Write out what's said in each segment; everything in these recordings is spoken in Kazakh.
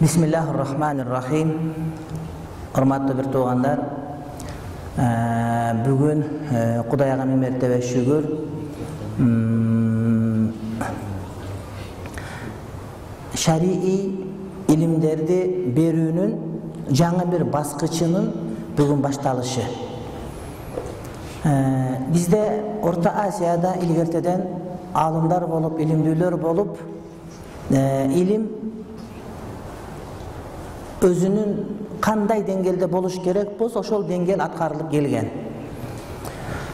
бисмиллахи рахмани рахим урматтуу бир туугандар бүгүн кудайга миң мертебе шүгүр шарий илимдерди берүүнүн жаңы бир баскычынын бүгүн башталышы бизде орто азияда илгертеден аалымдар болуп илимдүүлөр болуп илим өзүнүн кандай деңгээлде болуш керек болсо ошол деңгээл аткарылып келген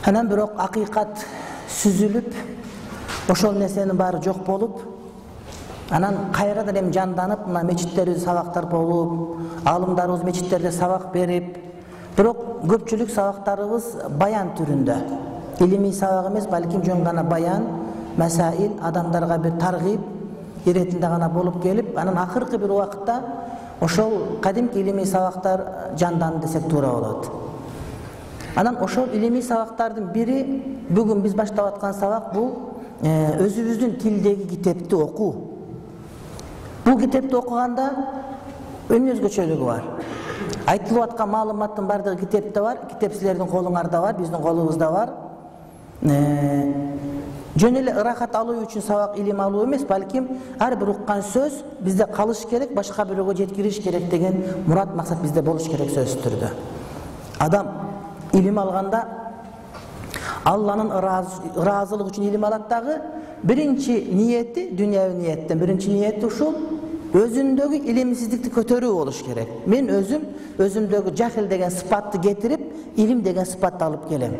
анан бирок акыйкат сүзүлүп ошол нерсенин баары жок болуп анан кайрадан эми жанданып мына мечиттерибизде сабактар болуп аалымдарыбыз мечиттерде сабак берип бирок көпчүлүк сабактарыбыз баян түрүндө. Илимий сабак эмес балким жөн гана баян масаил адамдарга бир таргип иретинде гана болуп келип анан акыркы бир убакытта ошол кадимки илимий сабактар жанданды десек туура болот. Анан ошол илимий сабактардын бири бүгүн биз баштап аткан сабак бул өзүбүздүн тилдеги китепти окуу. Бул китепти окуганда эми өзгөчөлүгү бар айтылып аткан маалыматтын баардыгы китепте бар китеп силердин колуңарда бар биздин колубузда бар жөн эле ырахат алуу үчүн сабак илим алуу эмес балким ар бир уккан сөз бизде калыш керек башка бирөөгө жеткириш керек деген мурат максат бизде болуш керек сөзсүз түрдө адам илим алганда алланын ыраазылыгы үчүн илим алат дагы биринчи ниети дүйнөвү ниеттен биринчи ниети ушул өзүндөгү илимсиздикти көтөрүү болуш керек мен өзүм өзүмдөгү жахил деген сыпатты кетирип илим деген сыпатты алып келем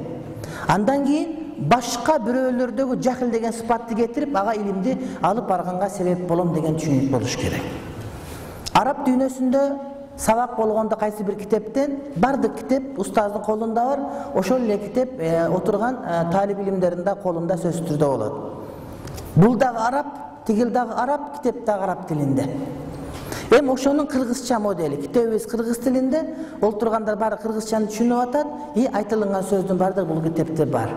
андан кийин башка бирөөлөрдөгү жахил деген сыпатты кетирип ага илимди алып барганга себеп болом деген түшүнүк болуш керек араб дүйнөсүндө сабак болгондо кайсы бир китептен китеп устаздын колунда бар ошол эле китеп отурган талип илимдердин да колунда сөзсүз түрдө бул дагы араб тигил дагы араб китеп дагы араб тилинде эми ошонун кыргызча модели китебибиз кыргыз тилинде олтургандар баары кыргызчаны түшүнүп атат и айтылган сөздүн баардыгы бул китепте бар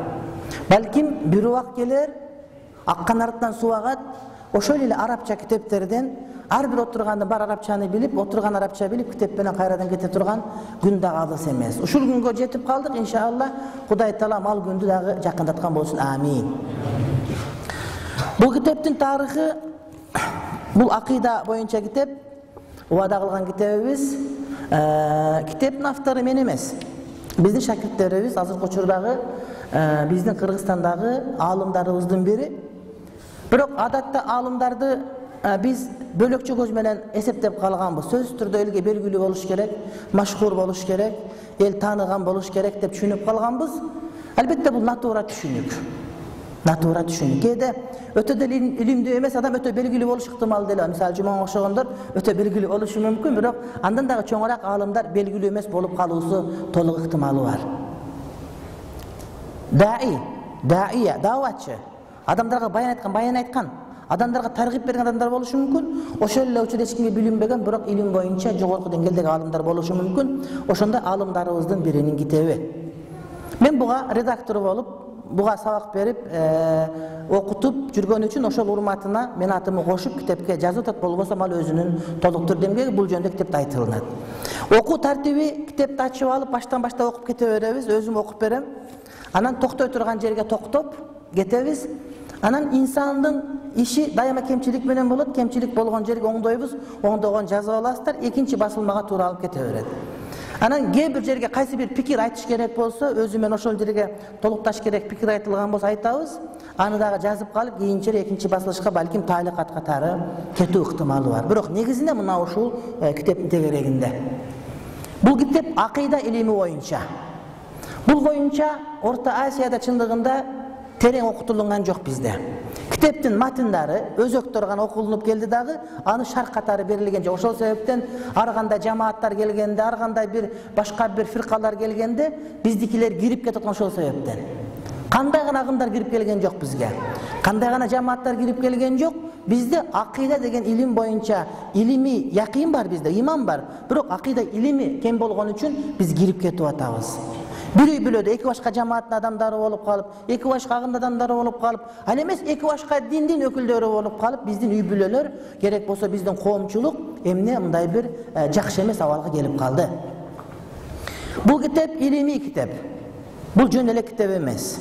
балким бир убак келер аккан артынан суу агат ошол эле арабча китептерден ар бир отургандын баары арабчаны билип отурган арабча билип китеп менен кайрадан кете турган күн дагы алыс эмес ушул күнгө жетип калдык иншалла кудай таалам ал күндү дагы жакындаткан болсун амин бул китептин тарыхы бул акыйда боюнча китеп убада кылган китебибиз китептин автору мен эмес биздин шакирттерибиз азыркы учурдагы биздин кыргызстандагы аалымдарыбыздын бири бирок адатта аалымдарды биз бөлөкчө көз менен эсептеп калганбыз сөзсүз түрдө элге белгилүү болуш керек машхур болуш керек эл тааныган болуш керек деп түшүнүп калганбыз албетте бул натура түшүнүк натура түшүнүк кээде өтө деле илимдүү эмес адам өтө белгилүү болушу ыктымал деле мисалы жумаң окшогондор өтө белгилүү болушу мүмкүн бирок андан дагы чоңураак аалымдар белгилүү эмес болуп калуусу толук ыктымалы бар даи даия дааватчы адамдарга баян айткан баян айткан адамдарга таргип берген адамдар болушу мүмкүн ошол эле учурда эч кимге билинбеген бирок илим боюнча жогорку деңгээлдеги аалымдар болушу мүмкүн ошондой аалымдарыбыздын биринин китеби мен буга редактор болуп буга сабак берип окутуп жүргөн үчүн ошол урматына менин атымды кошуп китепке жазып атат. Болбосо ал өзүнүн толук түрдө эмгеги бул жөнүндө китепте айтылынат. Окуу тартиби китепти ачып алып баштан баштап окуп кете беребиз. Өзүм окуп берем. Анан токтой турган жерге токтоп кетебиз. Анан инсандын иши дайыма кемчилик менен болот. Кемчилик болгон жерге оңдойбуз. Оңдогон жазып аласыздар. Экинчи басылмага туура алып кете берет. Анан кээ бир жерге кайсы бир пикир айтыш керек болсо өзү менен ошол жерге толукташ керек пикир айтылган болсо айтабыз аны дагы жазып калып кийинчерээк экинчи басылышка балким тааликат катары кетүү ыктымалы бар бирок негизинде мына ушул китептин тегерегинде бул китеп акыйда илими боюнча бул боюнча орто азияда чындыгында терең окутулган жок бизде китептин матындары өзөктөр гана окулунуп келди дагы аны шарк катары берилген жок ошол себептен ар кандай жамааттар келгенде ар кандай бир башка бир фиркалар келгенде биздикилер кирип кетип аткан ошол себептен. Кандай гана агымдар кирип келген жок бизге кандай гана жамааттар кирип келген жок бизде акыйда деген илим боюнча илимий якин бар бизде иман бар. Бирок акыйда илими кем болгон үчүн биз кирип кетип атабыз бир үй бүлөдө эки башка жамааттын адамдары болуп калып эки башка агымдын адамдары болуп калып ал эмес эки башка диндин өкүлдөрү болуп калып биздин үй бүлөлөр керек болсо биздин коомчулук эмне мындай бир жакшы эмес абалга келип калды бул китеп илимий китеп бул жөн эле китеп эмес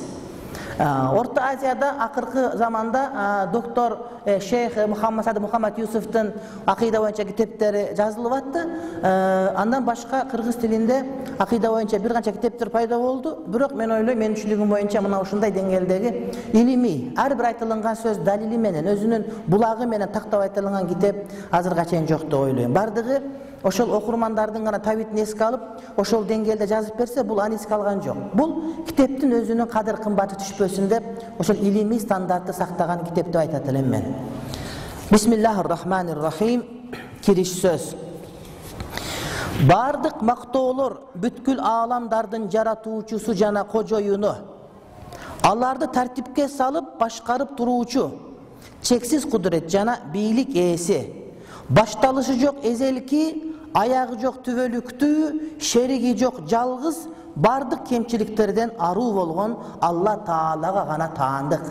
орто азияда акыркы заманда доктор э, шейх мухаммад сади мухаммад юсуфтун акыйда боюнча китептери жазылып атты андан башка кыргыз тилинде акыйда боюнча бир канча китептер пайда болду бирок мен ойлойм менин түшүнүгүм боюнча мына ушундай деңгээлдеги илимий ар бир айтылган сөз далили менен өзүнүн булагы менен тактап айтылган китеп азыркыга чейин жок деп ойлойм баардыгы ошол окурмандардын гана табитин эске алып ошол деңгээлде жазып берсе бул аны эске алган жок бул китептин өзүнүн кадыр кымбаты түшпөсүн деп ошол илимий стандартты сактаган китеп деп айтат элем мен бисмиллахи рахмани рахим кириш сөз баардык мактоолор бүткүл ааламдардын жаратуучусу жана кожоюну аларды тартипке салып башкарып туруучу чексиз кудурет жана бийлик ээси башталышы жок эзелки аягы жок түбөлүктүү шериги жок жалгыз баардык кемчиликтерден аруу болгон алла таалага гана таандык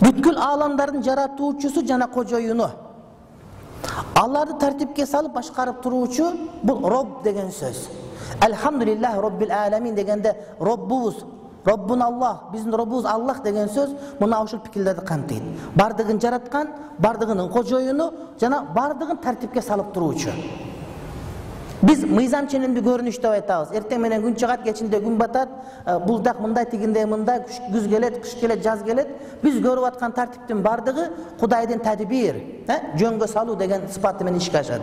бүткүл ааламдардын жаратуучусу жана кожоюну аларды тартипке салып башкарып туруучу бул роб деген сөз альхамдулиллахи роббил аламин дегенде роббубуз роббун аллах биздин роббубуз аллах деген сөз мына ушул пикирлерди камтыйт баардыгын жараткан баардыгынын кожоюну жана баардыгын тартипке салып туруучу биз мыйзам ченемдүү көрүнүш деп айтабыз эртең менен күн чыгат кечинде күн батат бул жак мындай тигиндей мындай күз келет кыш келет жаз келет биз көрүп аткан тартиптин баардыгы кудайдын тадбир жөнгө салуу деген сыпаты менен ишке ашат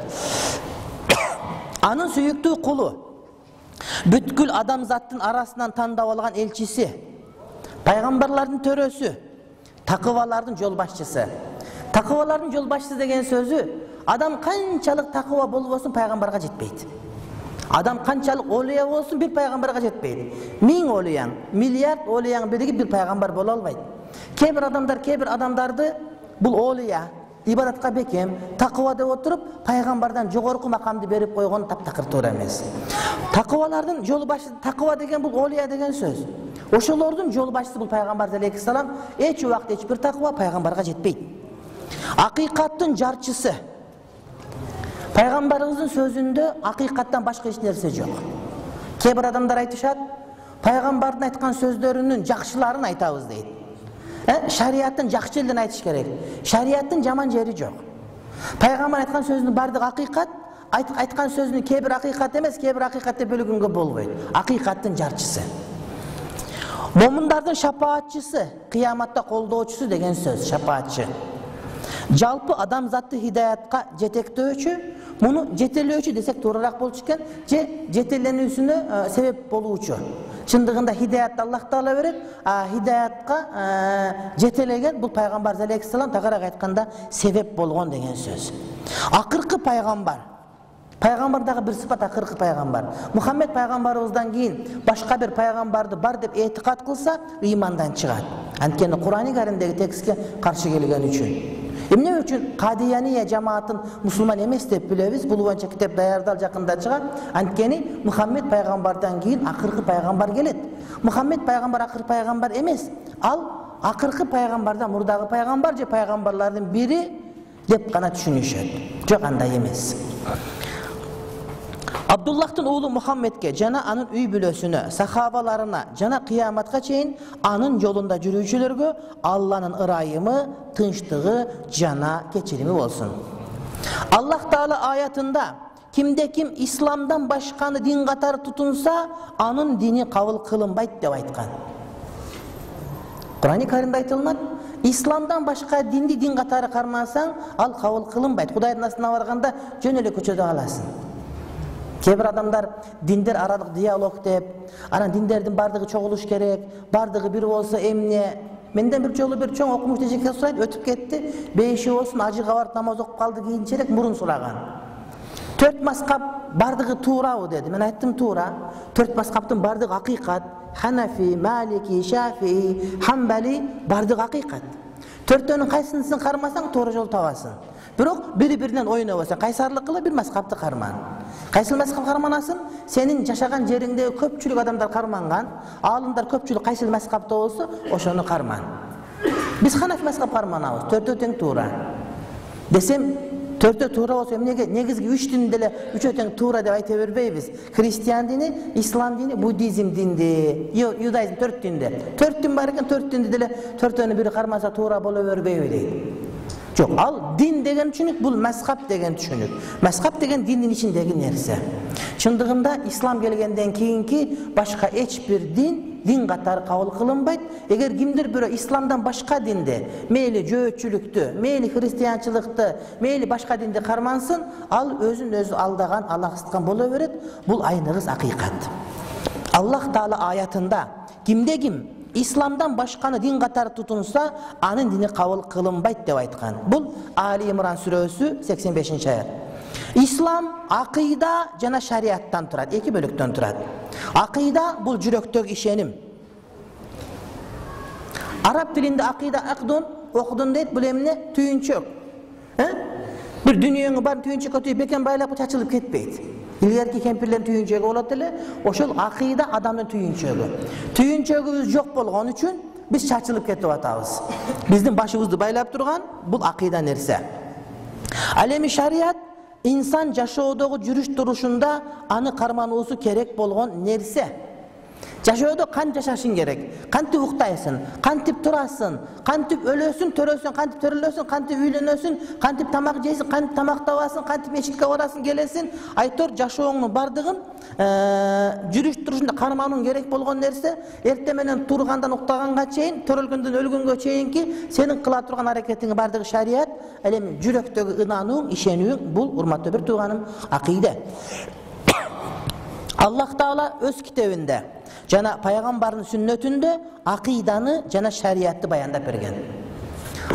анын сүйүктүү кулу бүткүл адамзаттын арасынан тандап алган элчиси пайгамбарлардын төрөсү такыбалардын жол башчысы такыбалардын жол башчысы деген сөзү адам канчалык такыба болбосун пайгамбарга жетпейт адам канчалык олуя болсун бир пайгамбарга жетпейт миң олуяң миллиард олуяң биригип бир пайгамбар боло албайт кээ бир адамдар кээ бир адамдарды бул олуя ибадатка бекем такыба деп отуруп пайгамбардан жогорку макамды берип койгон таптакыр туура эмес такыбалардын жол башчысы такыба деген бул олия деген сөз ошолордун жол башчысы бул пайгамбар алейхисалам эч убакта эч бир такыба пайгамбарга жетпейт акыйкаттын жарчысы пайгамбарыбыздын сөзүндө акыйкаттан башка эч нерсе жок кээ бир адамдар айтышат пайгамбардын айткан сөздөрүнүн жакшыларын айтабыз дейт шариаттын жакшы жерден айтыш керек шариаттын жаман пайгамбар айткан сөзүнүн баардыгы акыйкат айткан сөзүнүн кээ бир акыйкат эмес кээ бир акыйкат деп бөлгөнгө болбойт акыйкаттын жарчысы момундардын шапаатчысы кыяматта колдоочусу деген сөз шапаатчы жалпы адамзатты хидаятка жетектөөчү муну жетелөөчү десек туурараак болчу экен же жетеленүүсүнө себеп болуучу чындыгында хидаятты аллах таала берет а хидаятка жетелеген бул пайгамбар алейхисалам тагыраак айтканда себеп болгон деген сөз акыркы пайгамбар пайгамбар дагы бир сыпат акыркы пайгамбар мухаммед пайгамбарыбыздан кийин башка бир пайгамбарды бар деп этикад кылса ыймандан чыгат анткени курани каримдеги текстке каршы келген үчүн эмне үчүн кадияния жамаатын мусулман эмес деп билебиз бул боюнча китеп даярдалып жакында чыгат анткени мухаммед пайгамбардан кийин акыркы пайгамбар келет мухаммед пайгамбар акыркы пайгамбар эмес ал акыркы пайгамбардан мурдагы пайгамбар же пайгамбарлардын бири деп гана түшүнүшөт жок андай эмес абдуллахтын уулу мухаммедке жана анын үй бүлөсүнө сахабаларына жана кыяматка чейин анын жолунда жүрүүчүлөргө алланын ырайымы тынчтыгы жана кечирими болсун аллах таала аятында кимде ким исламдан башканы дин катары тутунса анын дини кабыл кылынбайт деп айткан курани каримде айтылынат исламдан башка динди дин катары кармасаң ал кабыл кылынбайт кудайдын астына барганда жөн эле көчөдө кээ бир адамдар диндер аралык диалог деп анан диндердин баардыгы чогулуш керек баардыгы бир болсо эмне. Менден бир жолу бир чоң окумуш эжеке сурайт өтүп кетти бейиши болсун ажыга барып намаз окуп калды кийинчерээк мурун сураган төрт мазхаб бардығы туурабы деді. Мен айттым туура төрт мазхабтың бардығы ақиқат. Ханафи малики шафии хамбали бардығы ақиқат. Төртөөнүн кайсынысын кармасаң туура жол табасың. Бирок бири биринен ойнобосоң кайсарлык кылып бир мазхабты карман кайсыл мазхаб карманасың сенин жашаган жериңдеги көпчүлүк адамдар карманган аалымдар көпчүлүк кайсыл мазхабта болсо ошону карман биз ханафи мазхаб карманабыз төртөө тең туура десем төртөө туура болсо эмнеге негизги үч дин деле үчөө тең туура деп айта бербейбиз христиан дини ислам дини буддизм динди иудаизм төрт динде төрт дин бар экен төрт динди деле төртөөнү бири кармаса туура боло бербейби дейт жок ал дин деген түшүнүк бул мазхаб деген түшүнүк мазхаб деген диндин ичиндеги нерсе чындыгында ислам келгенден кийинки башка эч бир дин дин катары кабыл кылынбайт эгер кимдир бирөө исламдан башка динди мейли жөөтчүлүктү мейли христианчылыкты мейли башка динди кармансын ал өзүн өзү алдаган алаксыткан боло берет бул айныгыс акыйкат аллах таала аятында кимде ким исламдан башканы дин катары тутунса анын дини кабыл кылынбайт деп айткан бул али имран сүрөсү сексен бешинчи аят ислам акыйда жана шарияттан турат эки бөлүктөн турат акыйда бул жүрөктөгү ишеним араб тилинде акыйда акдун окдун дейт бул эмне түйүнчөк бир дүнүйөңө бар түйүнчөккө түйүп бекен байлап чачылып кетпейт илгерки кемпирлердин түйүнчөгү болот эле ошол акыйда адамдын түйүнчөгү түйүнчөгүбүз жок болгон үчүн биз чачылып кетип атабыз биздин башыбызды байлап турган бул акыйда нерсе ал эми шарият инсан жашоодогу жүрүш турушунда аны кармануусу керек болгон нерсе жашоодо кантип жашашың керек. Кантип уктайсың кантип турасың кантип өлөсүң төрөсүң кантип төрөлөсүң кантип үйлөнөсүң кантип тамак жейсиң кантип тамак табасың кантип мечитке барасың келесиң айтор жашооңдун баардыгын жүрүш турушунда карманууң керек болгон нерсе эртең менен тургандан уктаганга чейин төрөлгөндөн өлгөнгө чейинки сенин кыла турган аракетиңин баардыгы шарият ал эми жүрөктөгү ынанууң ишенүүң бул урматтуу бир тууганым. Акыйда. Аллах таала өз китебинде жана пайгамбардын сүннөтүндө акыйданы жана шариятты баяндап берген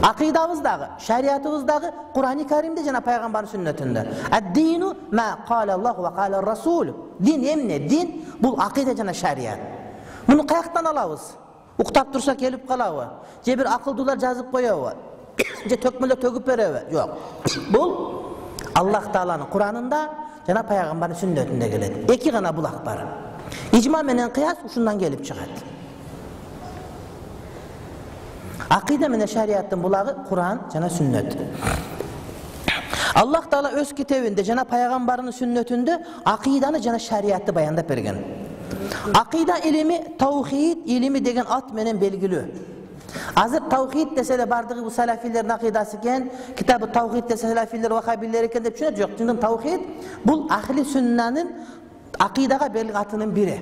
акыйдабыз дагы шариятыбыз дагы курани каримде жана пайгамбардын сүннөтүндө аддину ма ва расул дин эмне дин бул акыйда жана шарият муну каяктан алабыз уктап турса келип калабы же бир акылдуулар жазып коебу же төкмөлөп төгүп береби жок бул аллах тааланын куранында жана пайгамбардын сүннөтүндө келет эки гана булак бар. Ижма менен кыяс ушундан келип чыгат акыйда менен шарияттын булагы куран жана сүннөт аллах таала өз китебинде жана пайгамбарынын сүннөтүндө акыйданы жана шариятты баяндап берген. Акыйда илими таухид илими деген ат менен белгилүү азыр таухид десе эле баардыгы бул салафилердин акыйдасы экен китабы таухид десе салафилер вахабилер экен деп түшүнөт жок чындыгында таухид бул ахли сүннанын акыйдага берилген атынын бири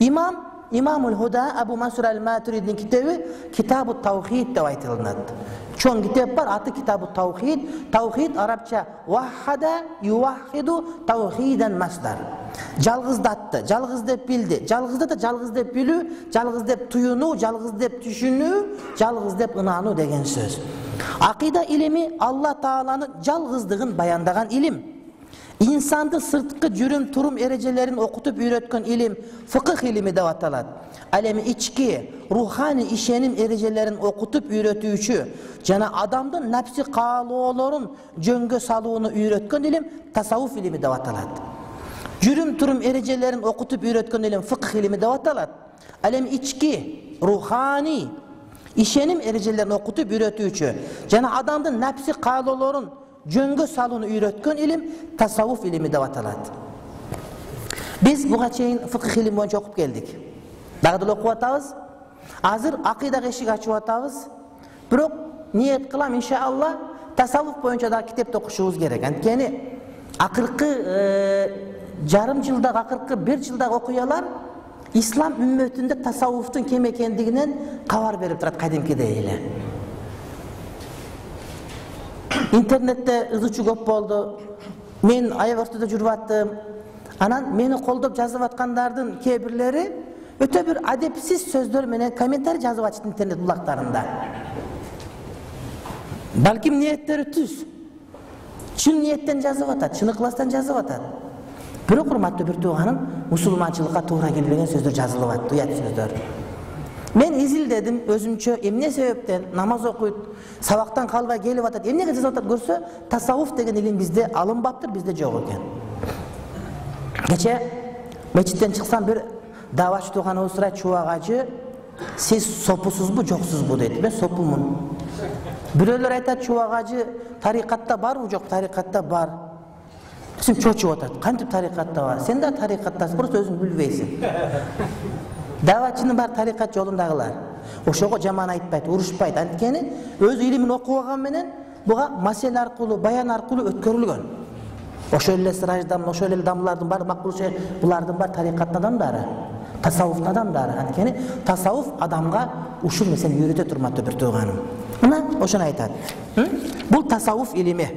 имам имамул худа абу мансур ал матуридин китеби китабу таухид деп айтылынат чоң китеп бар аты китабу таухид таухид арабча вахада ювахиду таухидан масдар жалгыздатты жалгыз деп билди жалгыздады жалгыз деп билүү жалгыз деп туюнуу жалгыз деп түшүнүү жалгыз деп ынануу деген сөз акыйда илими алла тааланын жалгыздыгын баяндаган илим инсанды сырткы жүрүм турум эрежелерин окутуп үйрөткөн илим фыкых илими деп аталат ал эми ички руханий ишеним эрежелерин окутуп үйрөтүүчү жана адамдын напси каалоолорун жөнгө салууну үйрөткөн илим тасауф илими деп аталат жүрүм турум эрежелерин окутуп үйрөткөн илим фыкх илими деп аталат ал эми ички руханий ишеним эрежелерин окутуп үйрөтүүчү жана адамдын напси каалоолорун жөнгө салууну үйрөткөн илим тасауф илими деп аталат биз буга чейин фыкх илими боюнча окуп келдик дагы деле окуп атабыз азыр акыйдага эшик ачып атабыз бирок ниет кылам иншалла тасауф боюнча дагы китепти окушубуз керек анткени акыркы жарым жылдагы акыркы бир жылдагы окуялар ислам үммөтүндө тасауфтун кем экендигинен кабар берип турат кадимкидей эле интернетте ызычуу көп болду мен ортодо жүрүп аттым анан мени колдоп жазып аткандардын кээ бирлери өтө бир адепсиз сөздөр менен комментарий жазып атышты интернет булактарында балким ниеттери түз чын ниеттен жазып атат чын ыкыластан жазып атат бирок урматтуу бир тууганым мусулманчылыкка туура келбеген сөздөр жазылып атты уят сөздөр мен изилдедим өзүмчө эмне себептен намаз окуйт сабактан калбай келип атат эмнеге жазып атат көрсө тасауф деген илим бизде алынбаптыр бизде жок экен кечээ мечиттен чыксам бир дааватчы тууганыбыз сурайт чубак ажы сиз сопусузбу жоксузбу дейт мен сопумун бирөөлөр айтат чубак ажы тарикатта барбы жок тарикатта бар десем чочуп атат кантип тарикатта бар сен да тарикаттасың просто өзүң билбейсиң дааватчынын баары тарикат жолундагылар ошого жаман айтпайт урушпайт анткени өзү илимин окуп алган менен буга маселе аркылуу баян аркылуу өткөрүлгөн ошол эле сыраждан ошол эле дамлардын баары макбул булардын баары тарикаттын адамдары тасауфтун адамдары анткени тасауф адамга ушул нерсени үйрөтөт урматтуу бир тууганым мына ошону айтат бул тасауф илими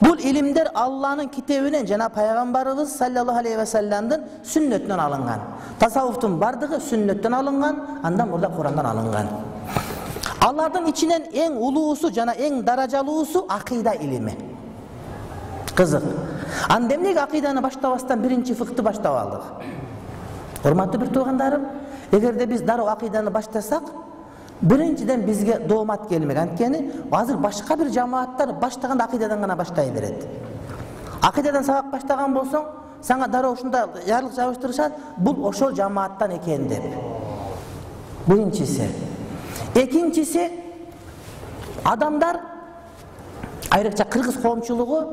бул илимдер алланын китебинен жана пайгамбарыбыз саллаллаху алейхи вассаламдын сүннөтүнөн алынган тасауфтун баардыгы сүннөттөн алынган андан мурда курандан алынган алардын ичинен эң улуусу жана эң даражалуусу акыйда илими кызык анда эмнеге акыйданы баштабастан биринчи фыкты баштап алдык урматтуу бир туугандарым эгерде биз дароо акыйданы баштасак биринчиден бизге доомат келмек анткени азыр башка бир жамааттар баштаганда акыйдадан гана баштай берет акыйдадан сабак баштаган болсоң сага дароо ушундай жарлык жабыштырышат бул ошол жамааттан экен деп биринчиси экинчиси адамдар айрыкча кыргыз коомчулугу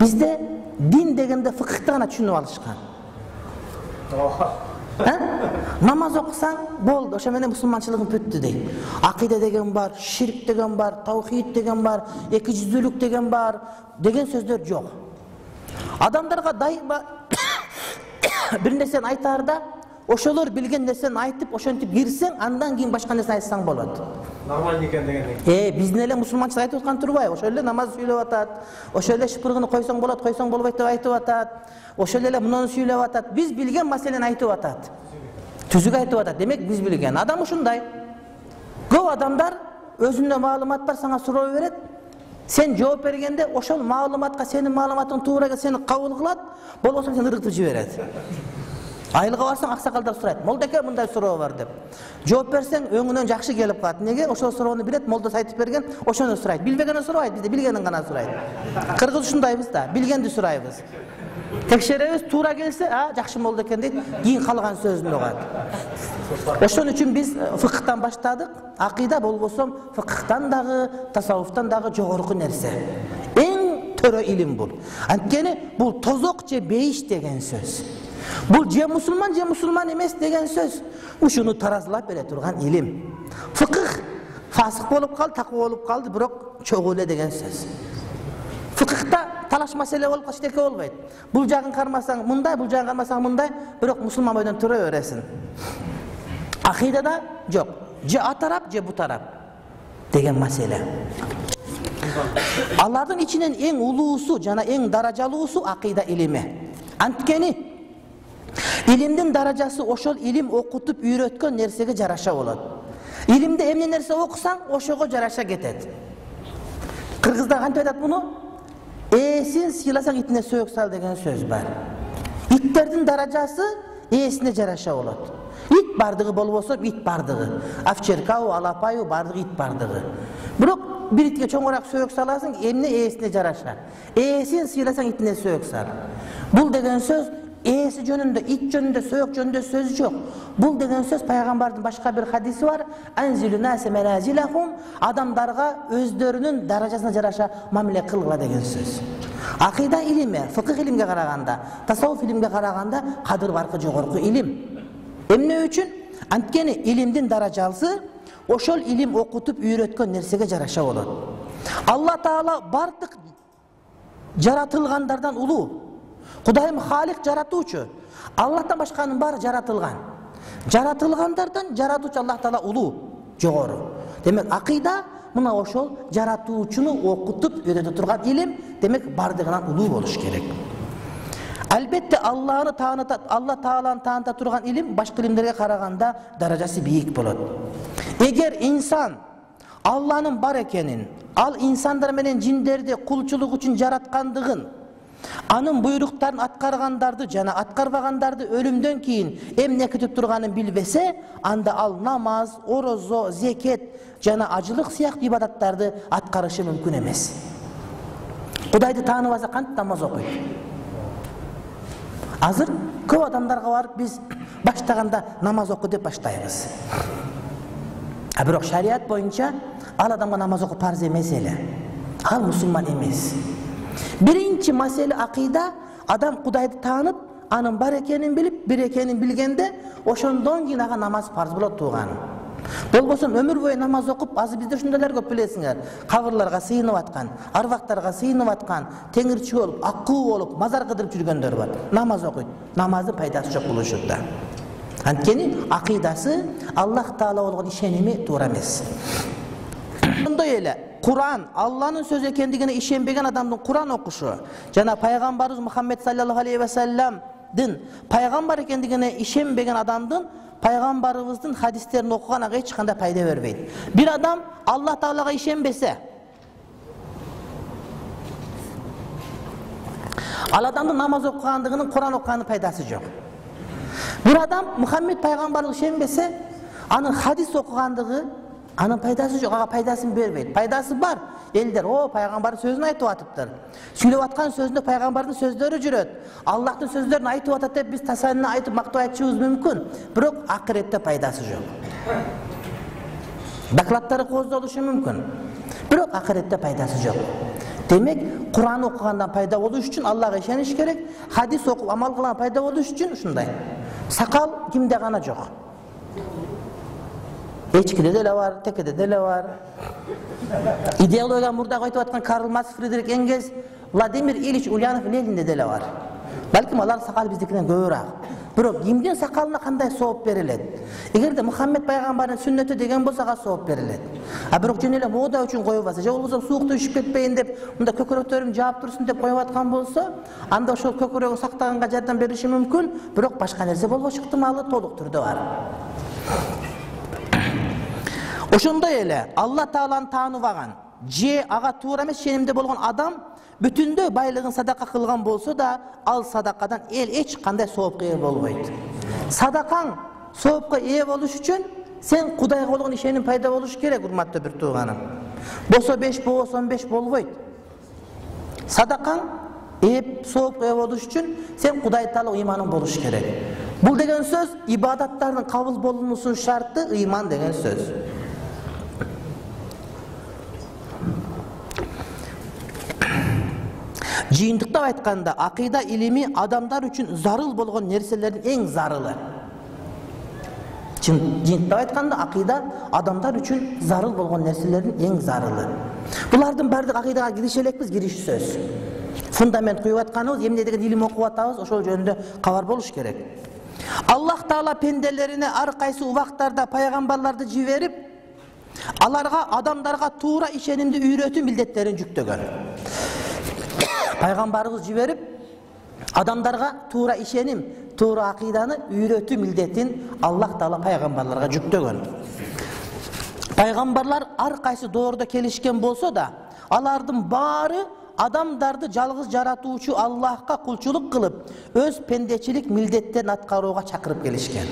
бизде дин дегенде фыкыхты гана түшүнүп алышкан намаз окусаң болду ошо менен мусулманчылыгың бүттү дейт акыйда деген бар ширк деген бар таухид деген бар эки жүздүүлүк деген бар деген сөздөр жок адамдарга дайыма бир нерсени айтаарда ошолор билген нерсени айтып ошентип кирсең андан кийин башка нерсе айтсаң болот нормально экен дегендей э биздин эле мусулманчылык айтып аткан турбайбы ошол эле намаз сүйлөп атат ошол эле шыпыргыны койсоң болот койсоң болбойт деп айтып атат ошол эле мунуну сүйлөп атат биз билген маселени айтып атат түзүк айтып атат демек биз билген адам ушундай. Көп адамдар өзүндө маалымат бар сага суроо берет сен жооп бергенде ошол маалыматка сенин маалыматың туура келсе сени кабыл кылат болбосо сени ыргытып жиберет айылга барсаң аксакалдар сурайт молдоке мындай суроо бар деп. Жооп берсең өңүнөн жакшы келип калат эмнеге ошол суроону билет молдосы айтып берген ошону сурайт билбегенин сурабайт бизде билгенин гана сурайт кыргыз ушундайбыз да билгенди сурайбыз текшеребиз туура келсе а жакшы молдо экен дейт кийин калган сөзүн угат ошон үчүн биз фыкыхтан баштадык акыйда болбосо фыкыхтан дагы тасауфтан дагы жогорку нерсе эң төрө илим бул анткени бул тозок же бейиш деген сөз. Бул же мусулман же мусулман эмес деген сөз ушуну таразылап бере турган илим фыкых фасык болуп калды такы болуп калды бирок чогуу эле деген сөз фыкыхта талаш маселе болуп калса эчтеке болбойт бул жагын кармасаң мындай бул жагын кармасаң мындай бирок мусулман бойдон тура бересиң акыйдада жок же а тарап же бу тарап деген маселе алардын ичинен эң улуусу жана эң даражалуусу акыйда илими анткени илимдин даражасы ошол илим окутуп үйрөткөн нерсеге жараша болот илимде эмне нерсе окусаң ошого жараша кетет кыргыздар кантип айтат муну ээсин сыйласаң итине сөөк сал деген сөз бар иттердин даражасы ээсине жараша болот ит бардыгы болбосо ит бардыгы овчаркабы алапайбы баардыгы ит бардыгы бирок бир итке чоңураак сөөк саласың эмне ээсине жараша ээсин сыйласаң итине сөөк сал бул деген сөз ээси жөнүндө ит жөнүндө сөөк жөнүндө сөз жок бул деген сөз пайгамбардын башка бир хадиси бар адамдарга өздөрүнүн даражасына жараша мамиле кылгыла деген сөз акыйда илими фыкых илимге караганда тасауф илимге караганда кадыр баркы жогорку илим эмне үчүн анткени илимдин даражасы ошол илим окутуп үйрөткөн нерсеге жараша болот алла таала бардык жаратылгандардан улуу кудайым халик жаратуучу аллахтан башканын баары жаратылган жаратылгандардан жаратуучу аллах таала улуу жогору демек акыйда мына ошол жаратуучуну окутуп үйрөтө турган илим демек баардыгынан улуу болуш керек. Албетте алланы тааныта алла тааланы тааныта турган илим башка илимдерге караганда даражасы бийик болот эгер инсан алланын бар экенин ал инсандар менен жиндерди кулчулук үчүн жараткандыгын анын буйруктарын аткаргандарды жана аткарбагандарды өлүмдөн кийин эмне күтүп турганын билбесе анда ал намаз орозо зекет жана ажылык сыяктуу ибадаттарды аткарышы мүмкүн эмес. Кудайды тааныбаса кантип намаз окуйт? Азыр көп адамдарга барып биз баштаганда намаз оку деп баштайбыз. А бирок шарият боюнча ал адамга намаз окуу парз эмес эле. Ал мусулман эмес. Биринчи маселе акыйда адам кудайды таанып анын бар экенин билип бир экенин билгенде ошондон кийин ага намаз парз болот тууганым болбосо өмүр бою намаз окуп азыр бизде ушундайлар көп билесиңер кабырларга сыйынып аткан арбактарга сыйынып аткан теңирчи болуп аккуу болуп мазар кыдырып жүргөндөр бар намаз окуйт намаздын пайдасы жок бул учурда анткени акыйдасы аллах таала болгон ишеними туура эмес ошондой эле куран алланын сөзү экендигине ишенбеген адамдын куран окушу жана пайгамбарыбыз мухаммед саллаллаху алейхи вассаламдын пайгамбар экендигине ишенбеген хадистерин окуган ага эч кандай пайда бербейт бир адам аллах таалага ишенбесе ал адамдын намаз окугандыгынын куран окуганын пайдасы жок бир адам мухаммед пайгамбарга ишенбесе анын хадис окугандыгы анын пайдасы жок ага пайдасын бербейт пайдасы бар. Элдер о пайгамбардын сөзүн айтып атыптыр сүйлөп аткан сөзүндө пайгамбардын сөздөрү жүрөт аллахтын сөздөрүн айтып атат деп биз тасанна айтып мактап айтышыбыз мүмкүн бирок акыретте пайдасы жок докладдары кооздолушу мүмкүн бирок акыретте пайдасы жок демек куран окугандан пайда болуш үчүн аллага ишениш керек хадис окуп амал кылган пайда болуш үчүн ушундай сакал кимде гана жок ечкиде деле бар текеде деле бар идеология мурдагы айтып аткан карл маркс фридрих энгельс владимир ильич ульянов ленинде деле бар балким алардын сакалы биздикинен көбүрөөк бирок кимдин сакалына кандай сооп берилет эгерде мухаммед пайгамбардын сүннөтү деген болсо ага сооп берилет а бирок жөн эле мода үчүн коюп атса же болбосо суукта үшүп кетпейин деп мындай көкүрөктөрүм жаап турсун деп коюп аткан болсо анда ошол көкүрөгүн сактаганга жардам бериши мүмкүн бирок башка нерсе болбош ыктымалы толук түрдө бар ошондой эле алла тааланы тааныбаган же ага туура эмес ишенимде болгон адам бүтүндөй байлыгын садака кылган болсо да ал садакадан эл эч кандай соопко ээ болбойт. Садакаң соопко ээ болуш үчүн сен кудайга болгон ишеним пайда болуш керек урматтуу бир тууганым. Болсо беш болбосо беш болбойт. Садакаң ээп соопко ээ болуш үчүн сен кудай таала ыйманың болуш керек. Бул деген сөз ибадаттардын кабыл болуусунун шарты ыйман деген сөз. Жыйынтыктап айтканда акыйда илими адамдар үчүн зарыл болгон нерселердин эң зарылы. Жыйынтыктап айтканда акыйда адамдар үчүн зарыл болгон нерселердин эң зарылы. Булардын баардыгы акыйдага кириши элекпиз кириши сөз. Фундамент куюп атканыбыз эмне деген илим окуп атабыз ошол жөнүндө кабар болуш керек. Аллах таала пенделерине ар кайсы убактарда пайгамбарларды жиберип аларга адамдарга туура ишенимди үйрөтүү милдеттерин жүктөгөн пайгамбарыбыз жиберип адамдарга туура ишеним туура акыйданы үйрөтүү милдетин аллах таала пайгамбарларга жүктөгөн пайгамбарлар ар кайсы доордо келишкен болсо да алардын баары адамдарды жалгыз жаратуучу аллахка кулчулук кылып өз пендечилик милдеттерин аткарууга чакырып келишкен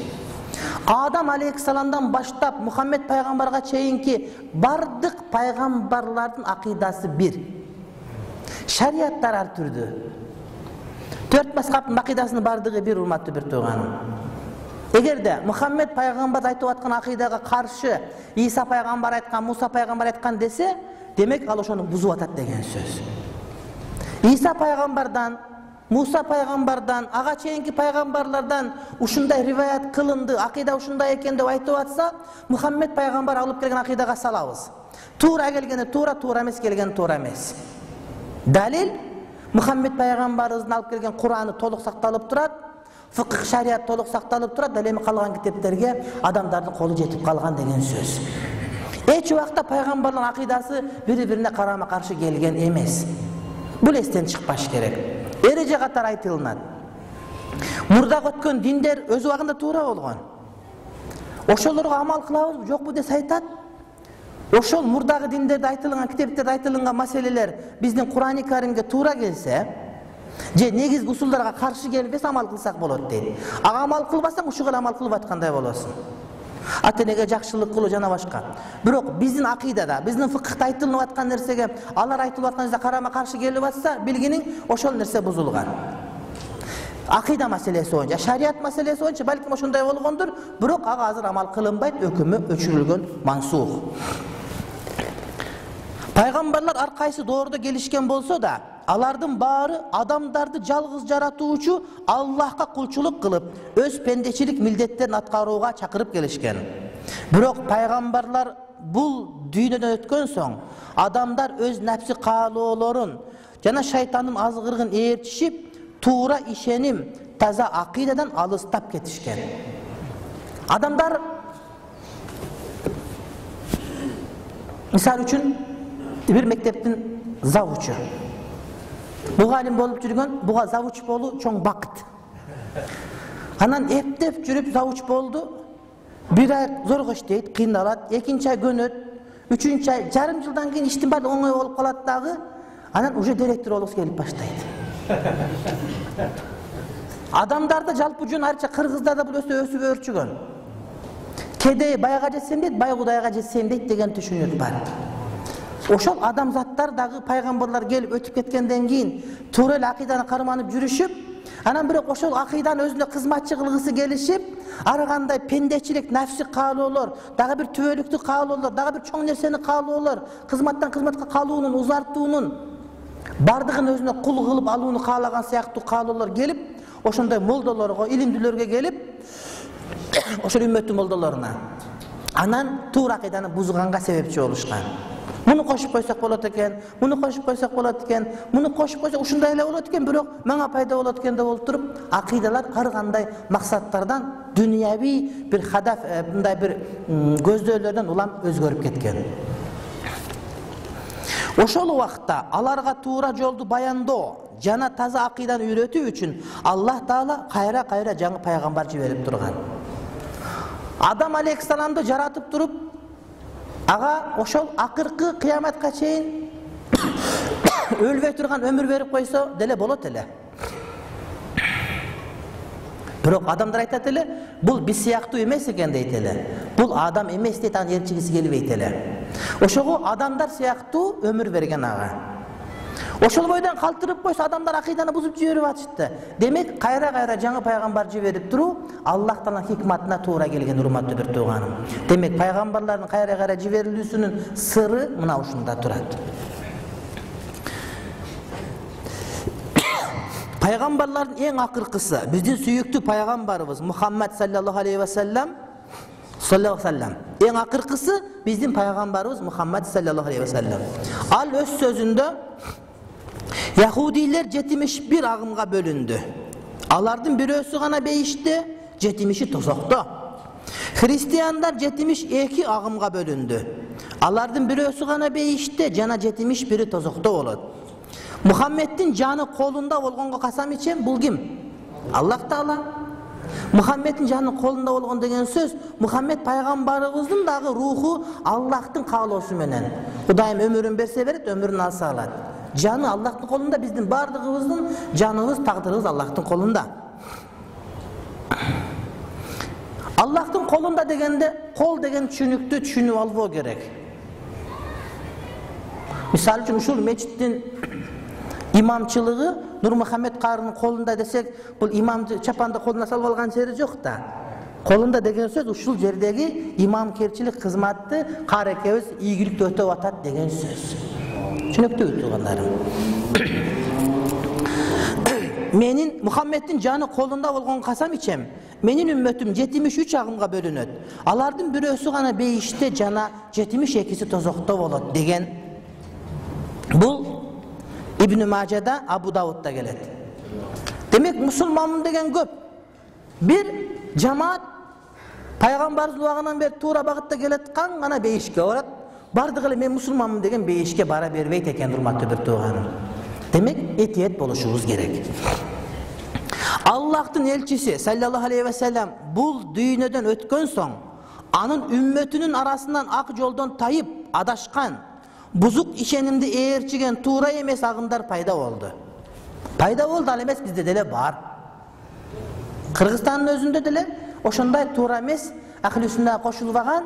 адам алейхисаламдан баштап мухаммед пайгамбарга чейинки бардык пайгамбарлардын акыйдасы бир шариаттар ар түрдүү төрт мазхабтын акыйдасынын баардыгы бир урматтуу бир тууганым эгерде мухаммед пайгамбар айтып аткан акыйдага каршы иса пайгамбар айткан муса пайгамбар айткан десе демек ал ошону бузуп атат деген сөз. Иса пайгамбардан муса пайгамбардан ага чейинки пайгамбарлардан ушундай риваят кылынды акыйда ушундай экен деп айтып атса мухаммед пайгамбар алып келген акыйдага салабыз туура келгени туура туура эмес келгени туура эмес далил мухаммед пайгамбарыбыздын алып келген кураны толук сакталып турат фыкх шарият толук сакталып турат ал эми калган китептерге адамдардын колу жетип калган деген сөз эч убакта пайгамбарлардын акыйдасы бири бирине карама каршы келген эмес бул эстен чыкпаш керек эреже катары айтылынат мурдагы өткөн диндер өз убагында туура болгон ошолорго амал кылабызбы жокпу десе айтат ошол мурдагы диндерде айтылган китептерде айтылган маселелер биздин курани каримге туура келсе же негизги усулдарга каршы келбесе амал кылсак болот дейт ага амал кылбасаң ушул эле амал кылып аткандай болосуң ата энеге жакшылык кылуу жана башка бирок биздин акыйдада биздин фыкыхта айтылып аткан нерсеге алар айтылып аткан нерсе карама каршы келип атса билгиниң ошол нерсе бузулган акыйда маселеси боюнча шарият маселеси боюнча балким ошондой болгондур бирок ага азыр амал кылынбайт өкүмү өчүрүлгөн мансух пайгамбарлар ар кайсы доордо келишкен болсо да алардын баары адамдарды жалгыз жаратуучу аллахка кулчулук кылып өз пендечилик милдеттерин аткарууга чакырып келишкен бирок пайгамбарлар бул дүйнөдөн өткөн соң адамдар өз напси каалоолорун жана шайтандын азгырыгын ээрчишип туура ишеним таза акыйдадан алыстап кетишкен адамдар мисалы үчүн бир мектептин завучу мугалим болуп жүргөн буга завуч болуу чоң бакыт анан эптеп жүрүп завуч болду бир ай зорго иштейт кыйналат экинчи ай көнөт үчүнчү ай жарым жылдан кийин иштин баары оңой болуп калат дагы анан уже директор болгусу келип баштайт адамдарда жалпы жөн айрыкча кыргыздарда бул өсө өсүп өөрчүгөн кедей байга жетсем дейт бай кудайга жетсем дейт деген түшүнүк бар ошол адамзаттар дагы пайгамбарлар келип өтүп кеткенден кийин туура эле акыйданы карманып жүрүшүп анан бирок ошол акыйданы өзүнө кызматчы кылгысы келишип ар кандай пендечилик нафси каалоолор дагы бир түбөлүктүү каалоолор дагы бир чоң нерсени каалоолор кызматтан кызматка калуунун узартуунун баардыгын өзүнө кул кылып алууну каалаган сыяктуу каалоолор келип ошондой молдолорго илимдүүлөргө келип ошол үммөттүн молдолоруна анан туура акыйданы бузганга себепчи болушкан муну кошуп койсок болот экен муну кошуп койсок болот экен муну кошуп койсок ушундай эле болот экен бирок мага пайда болот экен деп болуп туруп акыйдалар ар кандай максаттардан дүнияви бир хадаф мындай бир көздөөлөрдөн улам өзгөрүп кеткен ошол убакта аларга туура жолду баяндоо жана таза акыйданы үйрөтүү үчүн аллах таала кайра кайра жаңы пайгамбар жиберип турган адам алейхисаламды жаратып туруп ага ошол акыркы кыяматка чейин өлбөй турган өмүр берип койсо деле болот эле. Бирок адамдар айтат эле бул биз сыяктуу эмес экен дейт эле. Бул адам эмес дейт аны ээрчигиси келбейт эле. Ошого адамдар сыяктуу өмүр берген ага ошол бойдон калтырып койсо адамдар акыйданы бузуп жиберип атышты. Демек кайра кайра жаңы пайгамбар жиберип туруу аллах тааланын хикматына туура келген урматтуу бир тууганым демек пайгамбарлардын кайра кайра жиберилүүсүнүн сыры мына ушунда турат пайгамбарлардын эң акыркысы биздин сүйүктүү пайгамбарыбыз мухаммад саллаллаху алейхи вассалам саллаллаху алейхи эң акыркысы биздин пайгамбарыбыз мухаммад саллаллаху алейхи вассалам. Ал өз сөзүндө яхудилер жетимиш бир агымга бөлүндү алардын бирөөсү гана бейиште жетимиши тозокто христиандар жетимиш эки агымга бөлүндү алардын бирөөсү гана бейиште жана жетимиш бири тозокто болот мухаммеддин жаны колунда болгонго касам ичем бул ким аллах таала мухаммеддин жаны колунда болгон деген сөз мухаммед пайгамбарыбыздын дагы руху аллахтын каалоосу менен кудайым өмүрүн берсе берет өмүрүн алса жаны аллахтың қолында біздің бардығымыздың жанымыз тағдырымыз аллахтың қолында аллахтың қолында дегенде қол деген түшүнүктү түшүнүп албоо керек мисалы үчүн ушул мечиттин имамчылыгы нурмухаммед карынын колунда десек бул имам чапанды колуна салып алган жери жок да колунда деген сөз ушул жердеги имамкерчилик кызматты кары экөөбүз ийгиликтүү өтөп атат деген сөз түсінікті туғандарым менин мухаммедтин жаны колунда болгон касам ичем менин үммөтүм жетимиш үч агымга бөлүнөт алардын бирөөсү гана бейиште жана жетимиш экиси тозокто болот деген бул ибн мажада абу давудта келет демек мусулманмын деген көп бир жамаат пайгамбарыбыздын убагынан бери туура багытта келаткан гана бейишке барат бардығы эле мен мусулманмын деген бейишке бара бербейт экен урматтуу бир тууганым демек этиет болушубуз керек. Аллахтын элчиси саллаллаху алейхи вассалам бул дүйнөдөн өткөн соң анын үммөтүнүн арасынан ак жолдон тайып адашкан бузук ишенимди ээрчиген туура эмес агымдар пайда болду. Пайда болду ал эмес бизде деле бар. Кыргызстандын өзүндө деле ошондой туура эмес ахли кошулбаган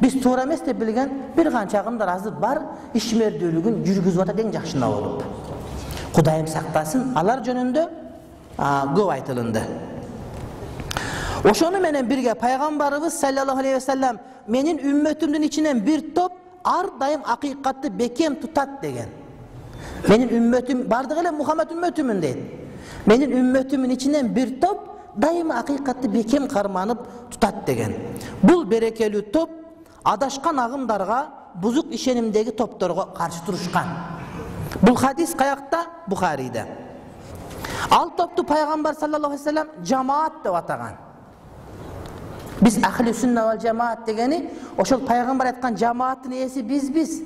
биз туура эмес деп билген бир канча агымдар бар ишмердүүлүгүн жүргүзүп атат эң жакшына болуп кудайым сактасын алар жөнүндө көп айтылынды ошону менен бирге пайгамбарыбыз саллаллаху алейхи вассалам менин үммөтүмдүн ичинен бир топ ар дайым акыйкатты бекем тутат деген менин үммөтүм баардыгы эле мухаммад үммөтүмүн дейт менин үммөтүмдүн ичинен бир топ дайыма акыйкатты бекем карманып тутат деген бул берекелүү топ адашкан агымдарга бузук ишенимдеги топторго каршы турушкан бул хадис каякта бухарийде ал топту пайгамбар саллаллаху алейхи вассалам жамаат деп атаган биз ахли сүнна жамаат дегени ошол пайгамбар айткан жамааттын ээси бизбиз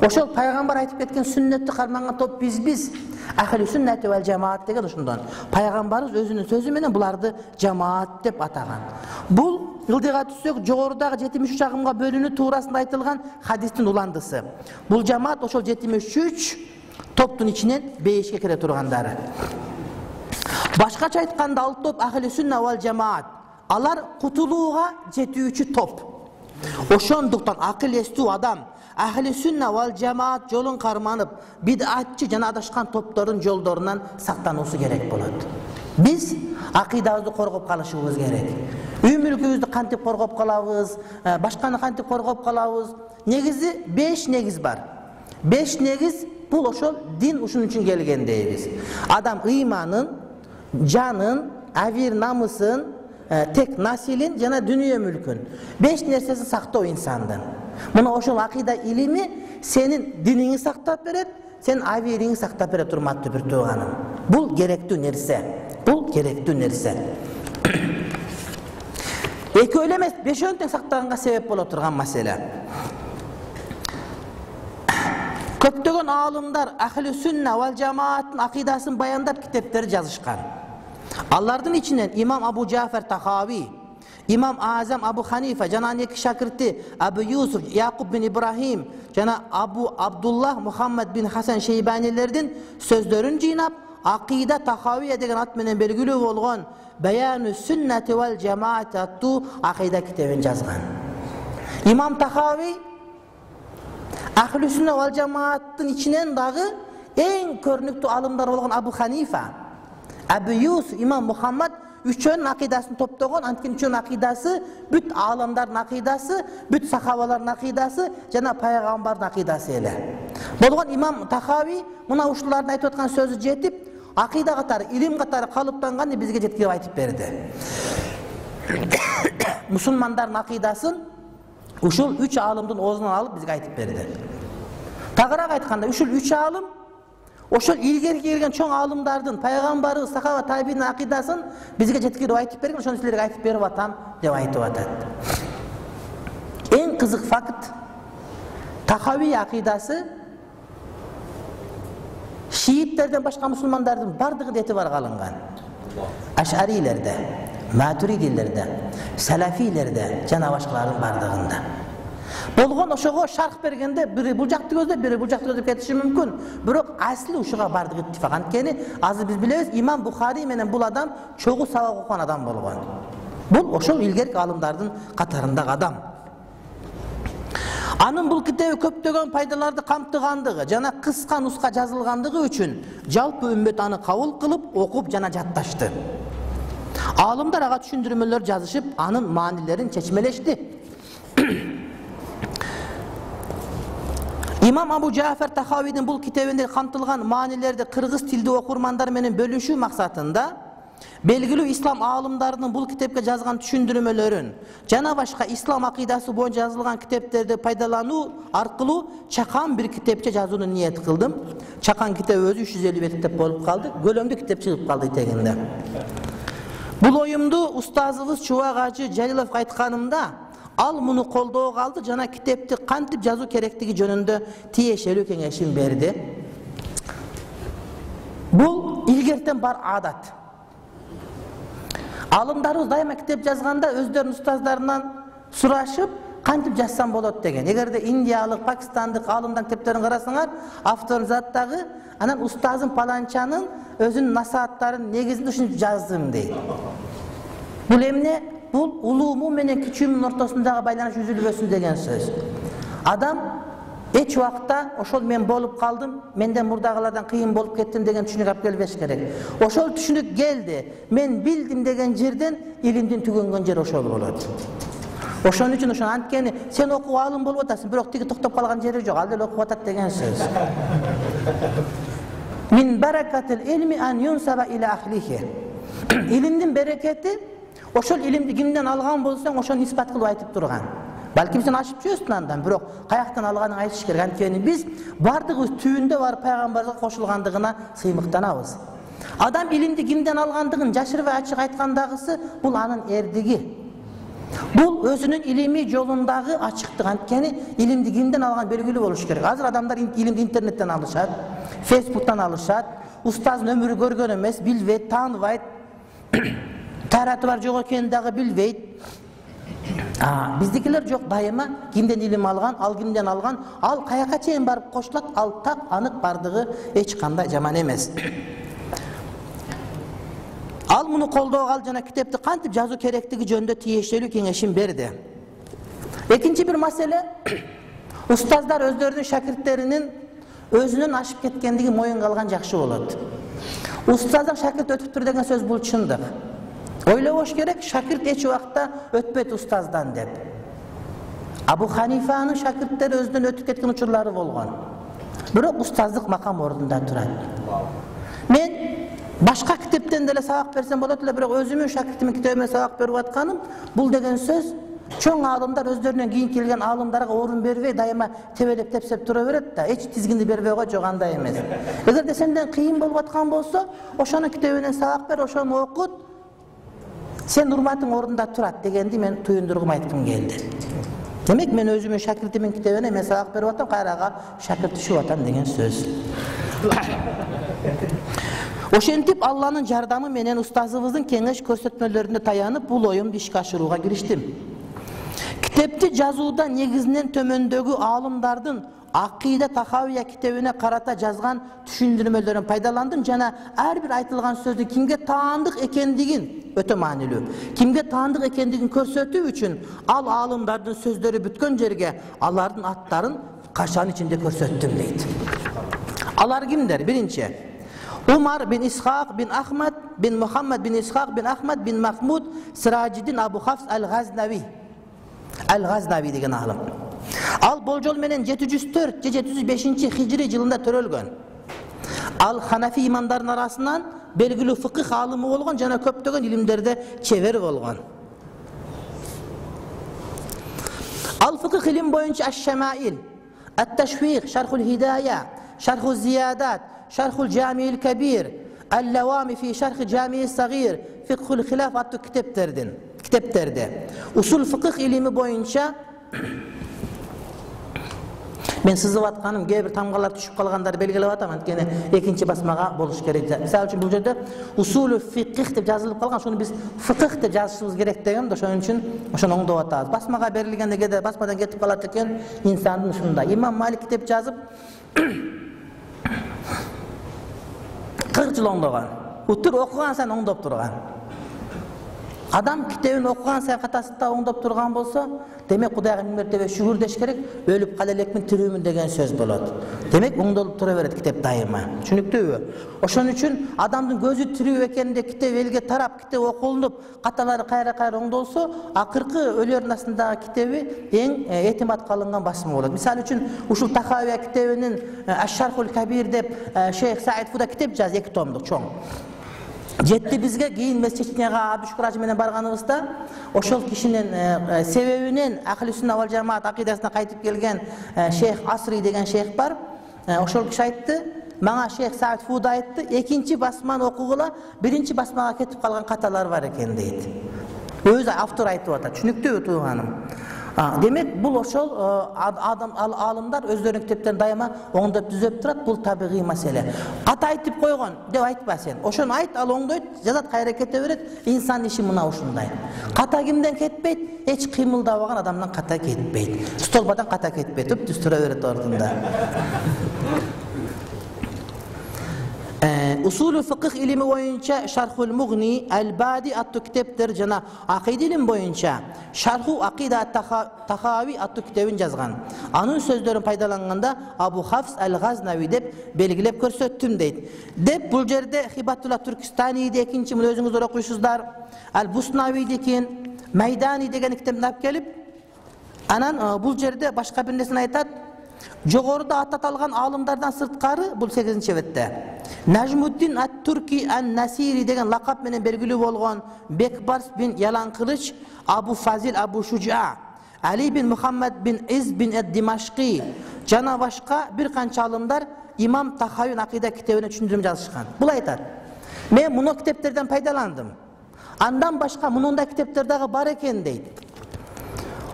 ошол пайгамбар айтып кеткен сүннөттү карманган топ бизбиз. Ахли сүннати вал жамаат деген ошондон. Пайгамбарыбыз өзүнүн сөзү менен буларды жамаат деп атаган. Бул ылдыйга түшсөк жогорудагы жетимиш үч агымга бөлүнүү туурасында айтылган хадистин уландысы. Бул жамаат ошол жетимиш үч топтун ичинен бешке кире тургандары. Башкача айтканда ал топ ахли сүнна вал жамаат. Алар кутулууга жетүүчү топ. Ошондуктан акыл эстүү адам ахли сүнна вал жамаат жолун карманып бидатчы жана адашкан топтордун жолдорунан сактануусу керек болот биз акыйдабызды коргоп калышыбыз керек үй мүлкүбүздү кантип коргоп калабыз башканы кантип коргоп калабыз негизи беш негиз бар беш негиз бул ошол дин ушун үчүн келген дейбиз адам ыйманын жанын авир намысын тек населин жана дүнүйө мүлкүн беш нерсесин сактоо инсандын мына ошол акыйда илими сенин диниңди сактап берет сенин абийириңди сактап берет урматтуу бир тууганым бул керектүү нерсе бул керектүү нерсе экөө эле эмес бешөөнү тең сактаганга себеп боло турган маселе көптөгөн аалымдар ахли сүнна вал жамааттын акыйдасын баяндап китептер жазышкан алардын ичинен имам абу жафар тахави имам азам абу ханифа жана эки шакирти абу юсуф якуб бин ибрахим жана абу абдуллах мухаммад бин хасан шейбанилердин сөздөрүн жыйнап акыйда тахавия деген ат менен белгилүү болгон баяну сүннати вал жамаат аттуу акыйда китебин жазган имам тахави ахли сүнна вал жамааттын ичинен дагы эң көрүнүктүү алымдар болгон юсуф имам мухаммад үчөөнүн акыйдасын топтогон анткени үчөөнүн акыйдасы бүт аламдардын акыйдасы бүт сахабалардын акыйдасы жана пайгамбардын акыйдасы эле болгон имам тахави мына ушулардын айтып аткан сөзү жетип акыйда катары илим катары калыптанган бизге жеткирип айтып берди мусулмандардын акыйдасын ушул үч аалымдын оозунан алып бизге айтып берди тагыраак айтканда ушул үч аалым ошол илгерки келген чоң аалымдардын пайгамбарыбыз сахаба табийдин акыйдасын бизге жеткирип айтып берген ошону силерге айтып берип атам деп айтып атат эң кызык факт тахави акыйдасы шииттерден башка мусулмандардын баардыгында этибарга алынган ашарилерде матуридилерде салафилерде жана башкалардын баардыгында болгон ошого шарх бергенде бири бул жакты көздөп бири бул жакты көздөп кетиши мүмкүн бирок асли ушуга баардыгы иттифак анткени азыр биз билебиз имам бухарий менен бул адам чогуу сабак окуган адам болгон бул ошол илгерки аалымдардын катарындагы адам. Анын бул китеби көптөгөн пайдаларды камтыгандыгы жана кыска нуска жазылгандыгы үчүн жалпы үммөт аны кабыл кылып окуп жана жатташты. Аалымдар ага түшүндүрмөлөр жазышып анын маанилерин чечмелешти имам абу жафар бул китебинде камтылган маанилерди кыргыз тилдүү окурмандар менен бөлүшүү максатында белгилүү ислам аалымдарынын бул китепке жазган түшүндүрмөлөрүн жана башка ислам акыйдасы боюнча жазылган китептерди пайдалануу аркылуу чакан бир китепче жазууну ниет кылдым чакан китеби өзү үч жүз элүү бет китеп болуп калды көлөмдүү китеп чыгып калды итегинде бул оюмду устазыбыз чубак ажы жалиловго айтканымда ал муну колдоого алды жана китепти кантип жазуу керектиги жөнүндө тиешелүү кеңешин берди бул илгертен бар адат алымдарыбыз дайыма китеп жазганда өздөрүнүн устаздарынан сурашып кантип жазсам болот деген эгерде индиялык пакистандык аалымдардын китептерин карасаңар автордун заты дагы анан устазым паланчанын өзүнүн насааттарынын негизинде ушинтип жаздым дейт бул эмне бул улууму менен кичүүмдүн ортосундагы байланыш үзүлбөсүн деген сөз адам эч убакта ошол мен болуп калдым менден мурдагылардан кыйын болуп кеттим деген түшүнүк алып келбеш керек ошол түшүнүк келди мен билдим деген жерден илимдин түгөнгөн жери ошол болот ошон үчүн ошо анткени сен окуп аалым болуп атасың бирок тиги токтоп калган жери жок ал деле окуп атат деген сөз илимдин берекети ошол илимди кимден алган болсоң ошону исбат кылып айтып турган. Балким сен ашып жүрөсүң андан бирок каяктан алганыңды айтыш керек. Анткени биз баардыгыбыз түбүндө барып пайгамбарга кошулгандыгына сыймыктанабыз. Адам илимди кимден алгандыгын жашырбай ачык айткандагысы бул анын эрдиги. Бул өзүнүн илимий жолундагы ачыктык. Анткени илимди кимден алган белгилүү болуш керек. Азыр адамдар илимди интернеттен алышат фейсбуктан алышат устаздын өмүрү көргөн эмес билбейт тааныбайт таараты бар жок экенин дагы билбейт биздикилер жок дайыма кимден илим алган ал кимден алган ал каяка чейин барып кошулат ал так анык баардыгы эч кандай жаман эмес ал муну колдоого ал жана китепти кантип жазуу керектиги жөнүндө тиешелүү кеңешин берди экинчи бир маселе устаздар өздөрүнүн шакирттеринин өзүнөн ашып кеткендигин моюнга алган жакшы болот устаздан шакирт өтүптүр деген сөз бул чындык ойлобош керек шакирт эч убакта өтпөйт устаздан деп абу ханифанын шакирттери өзүнөн өтүп кеткен учурлары болгон бирок устаздык макам ордунда турат мен башка китептен деле сабак берсем болот эле бирок өзүмдүн шакиртимдин китебимен сабак берип атканым бул деген сөз чоң аалымдар өздөрүнөн кийин келген аалымдарга орун бербей дайыма тебелеп тепсеп тура берет да эч тизгинди бербей койчу жок андай эмес эгерде сенден кыйын болуп аткан болсо ошонун китебинен сабак бер ошону окут сен урматың ордунда турат дегенди мен туюндургум айткым келди демек мен өзүмдүн шакиртимдин китебине мен сабак берип атам кайрага шакирт түшүп деген сөз ошентип алланын жардамы менен устазыбыздын кеңеш көрсөтмөлөрүнө таянып бул оюмду ишке ашырууга кириштим китепти жазууда негизинен төмөндөгү аалымдардын акида тахавия китебине карата жазган түшүндүрмөлөрүн пайдаландым жана ар бир айтылган сөздүн кимге таандык экендигин өтө маанилүү кимге таандык экендигин көрсөтүү үчүн ал аалымдардын сөздөрү бүткөн жерге алардын аттарын кашанын ичинде көрсөттүм дейт алар кимдер биринчи умар бин исхак бин ахмад бин мухаммад бин исхак бин ахмад бин махмуд сиражидин абу хафс ал газнави ал газнави деген аалым ал болжол менен жети жүз төрт же жети жүз бешинчи хижри жылында төрөлгөн ал ханафи имамдардын арасынан белгилүү фыкых аалымы болгон жана көптөгөн илимдерде чебер болгон ал фыкых илим боюнча аш шамаил ат ташвих шархул хидая шарху зиядат шархул жамиил кабир ал лавами фи шархи жамии сагир фикхул хилаф аттуу китептердин китептерде усул фыкых илими боюнча мен сызып атканым кээ бир тамгалар түшүп калгандарды белгилеп атам анткени экинчи басмага болуш керек мисалы үчүн бул жерде усулу фиких деп жазылып калган ошону биз фыкых деп жазышыбыз керек деген ошон үчүн ошону оңдоп атабыз басмага берилгенде кээде басмадан кетип калат экен инсандын ушундай имам малик китеп жазып кырк жыл оңдогон утур окуган сайын оңдоп турган адам китебин окуган сайын катасын да оңдоп турган болсо демек кудайга миң мертебе шүгүр деш керек өлүп кала элекмин тирүүмүн деген сөз болот демек оңдолуп тура берет китеп дайыма түшүнүктүүбү ошон үчүн адамдын көзү тирүү экенинде китеп элге тарап китеп окулунуп каталары кайра кайра оңдолсо акыркы өлөрүнүн астындагы китеби эң этиматка алынган басма болот мисалы үчүн ушул тахавия китебинин ашшархул кабир деп шейх саид фуда китеп жазды эки томдук чоң жетти бизге кийин месчитняга абдушкур ажы менен барганыбызда ошол кишинин себебинен ахли сунна вал жамаат акидасына кайтып келген шейх асри деген шейх бар. Ошол киши айтты мага шейх саид фуда айтты экинчи басманы окугула биринчи басмага кетип калган каталар бар экен дейт өзү автор айтып атат түшүнүктүүбү тууганым демек бул ошол адам аалымдар өздөрүнүн китептерин дайыма оңдоп түзөп турат бул табигый маселе ката айтып койгон деп айтпа сен ошону айт ал оңдойт жазат кайра кете берет инсандын иши мына ушундай ката кимден кетпейт эч кыймылдабаган адамдан ката кетпейт столбадан ката кетпейт түз тура берет ордунда усулу фыкых илими боюнча шархул мугни ал бади аттуу китептер жана акида илим боюнча шарху акида тахави аттуу китебин жазган анын сөздөрүн пайдаланганда абу хафс ал газнави деп белгилеп көрсөттүм дейт деп бул жерде хибатулла түркистанийди экинчи муну өзүңүздөр окуйсуздар ал буснавийдикин майдани деген китебин алып келип анан бул жогоруда аты аталган аалымдардан сырткары бул сегизинчи бетте нажмуддин ат турки ан насири деген лакап менен белгилүү болгон бекбарс бин ялан кылыч абу фазил абу шужа али бин мухаммад бин из бин эд димашки жана башка бир канча аалымдар имам тахавин акида китебине түшүндүрмө жазышкан. Бул айтат. Мен муну китептерден пайдаландым. Андан башка мындай китептер дагы бар экен дейт.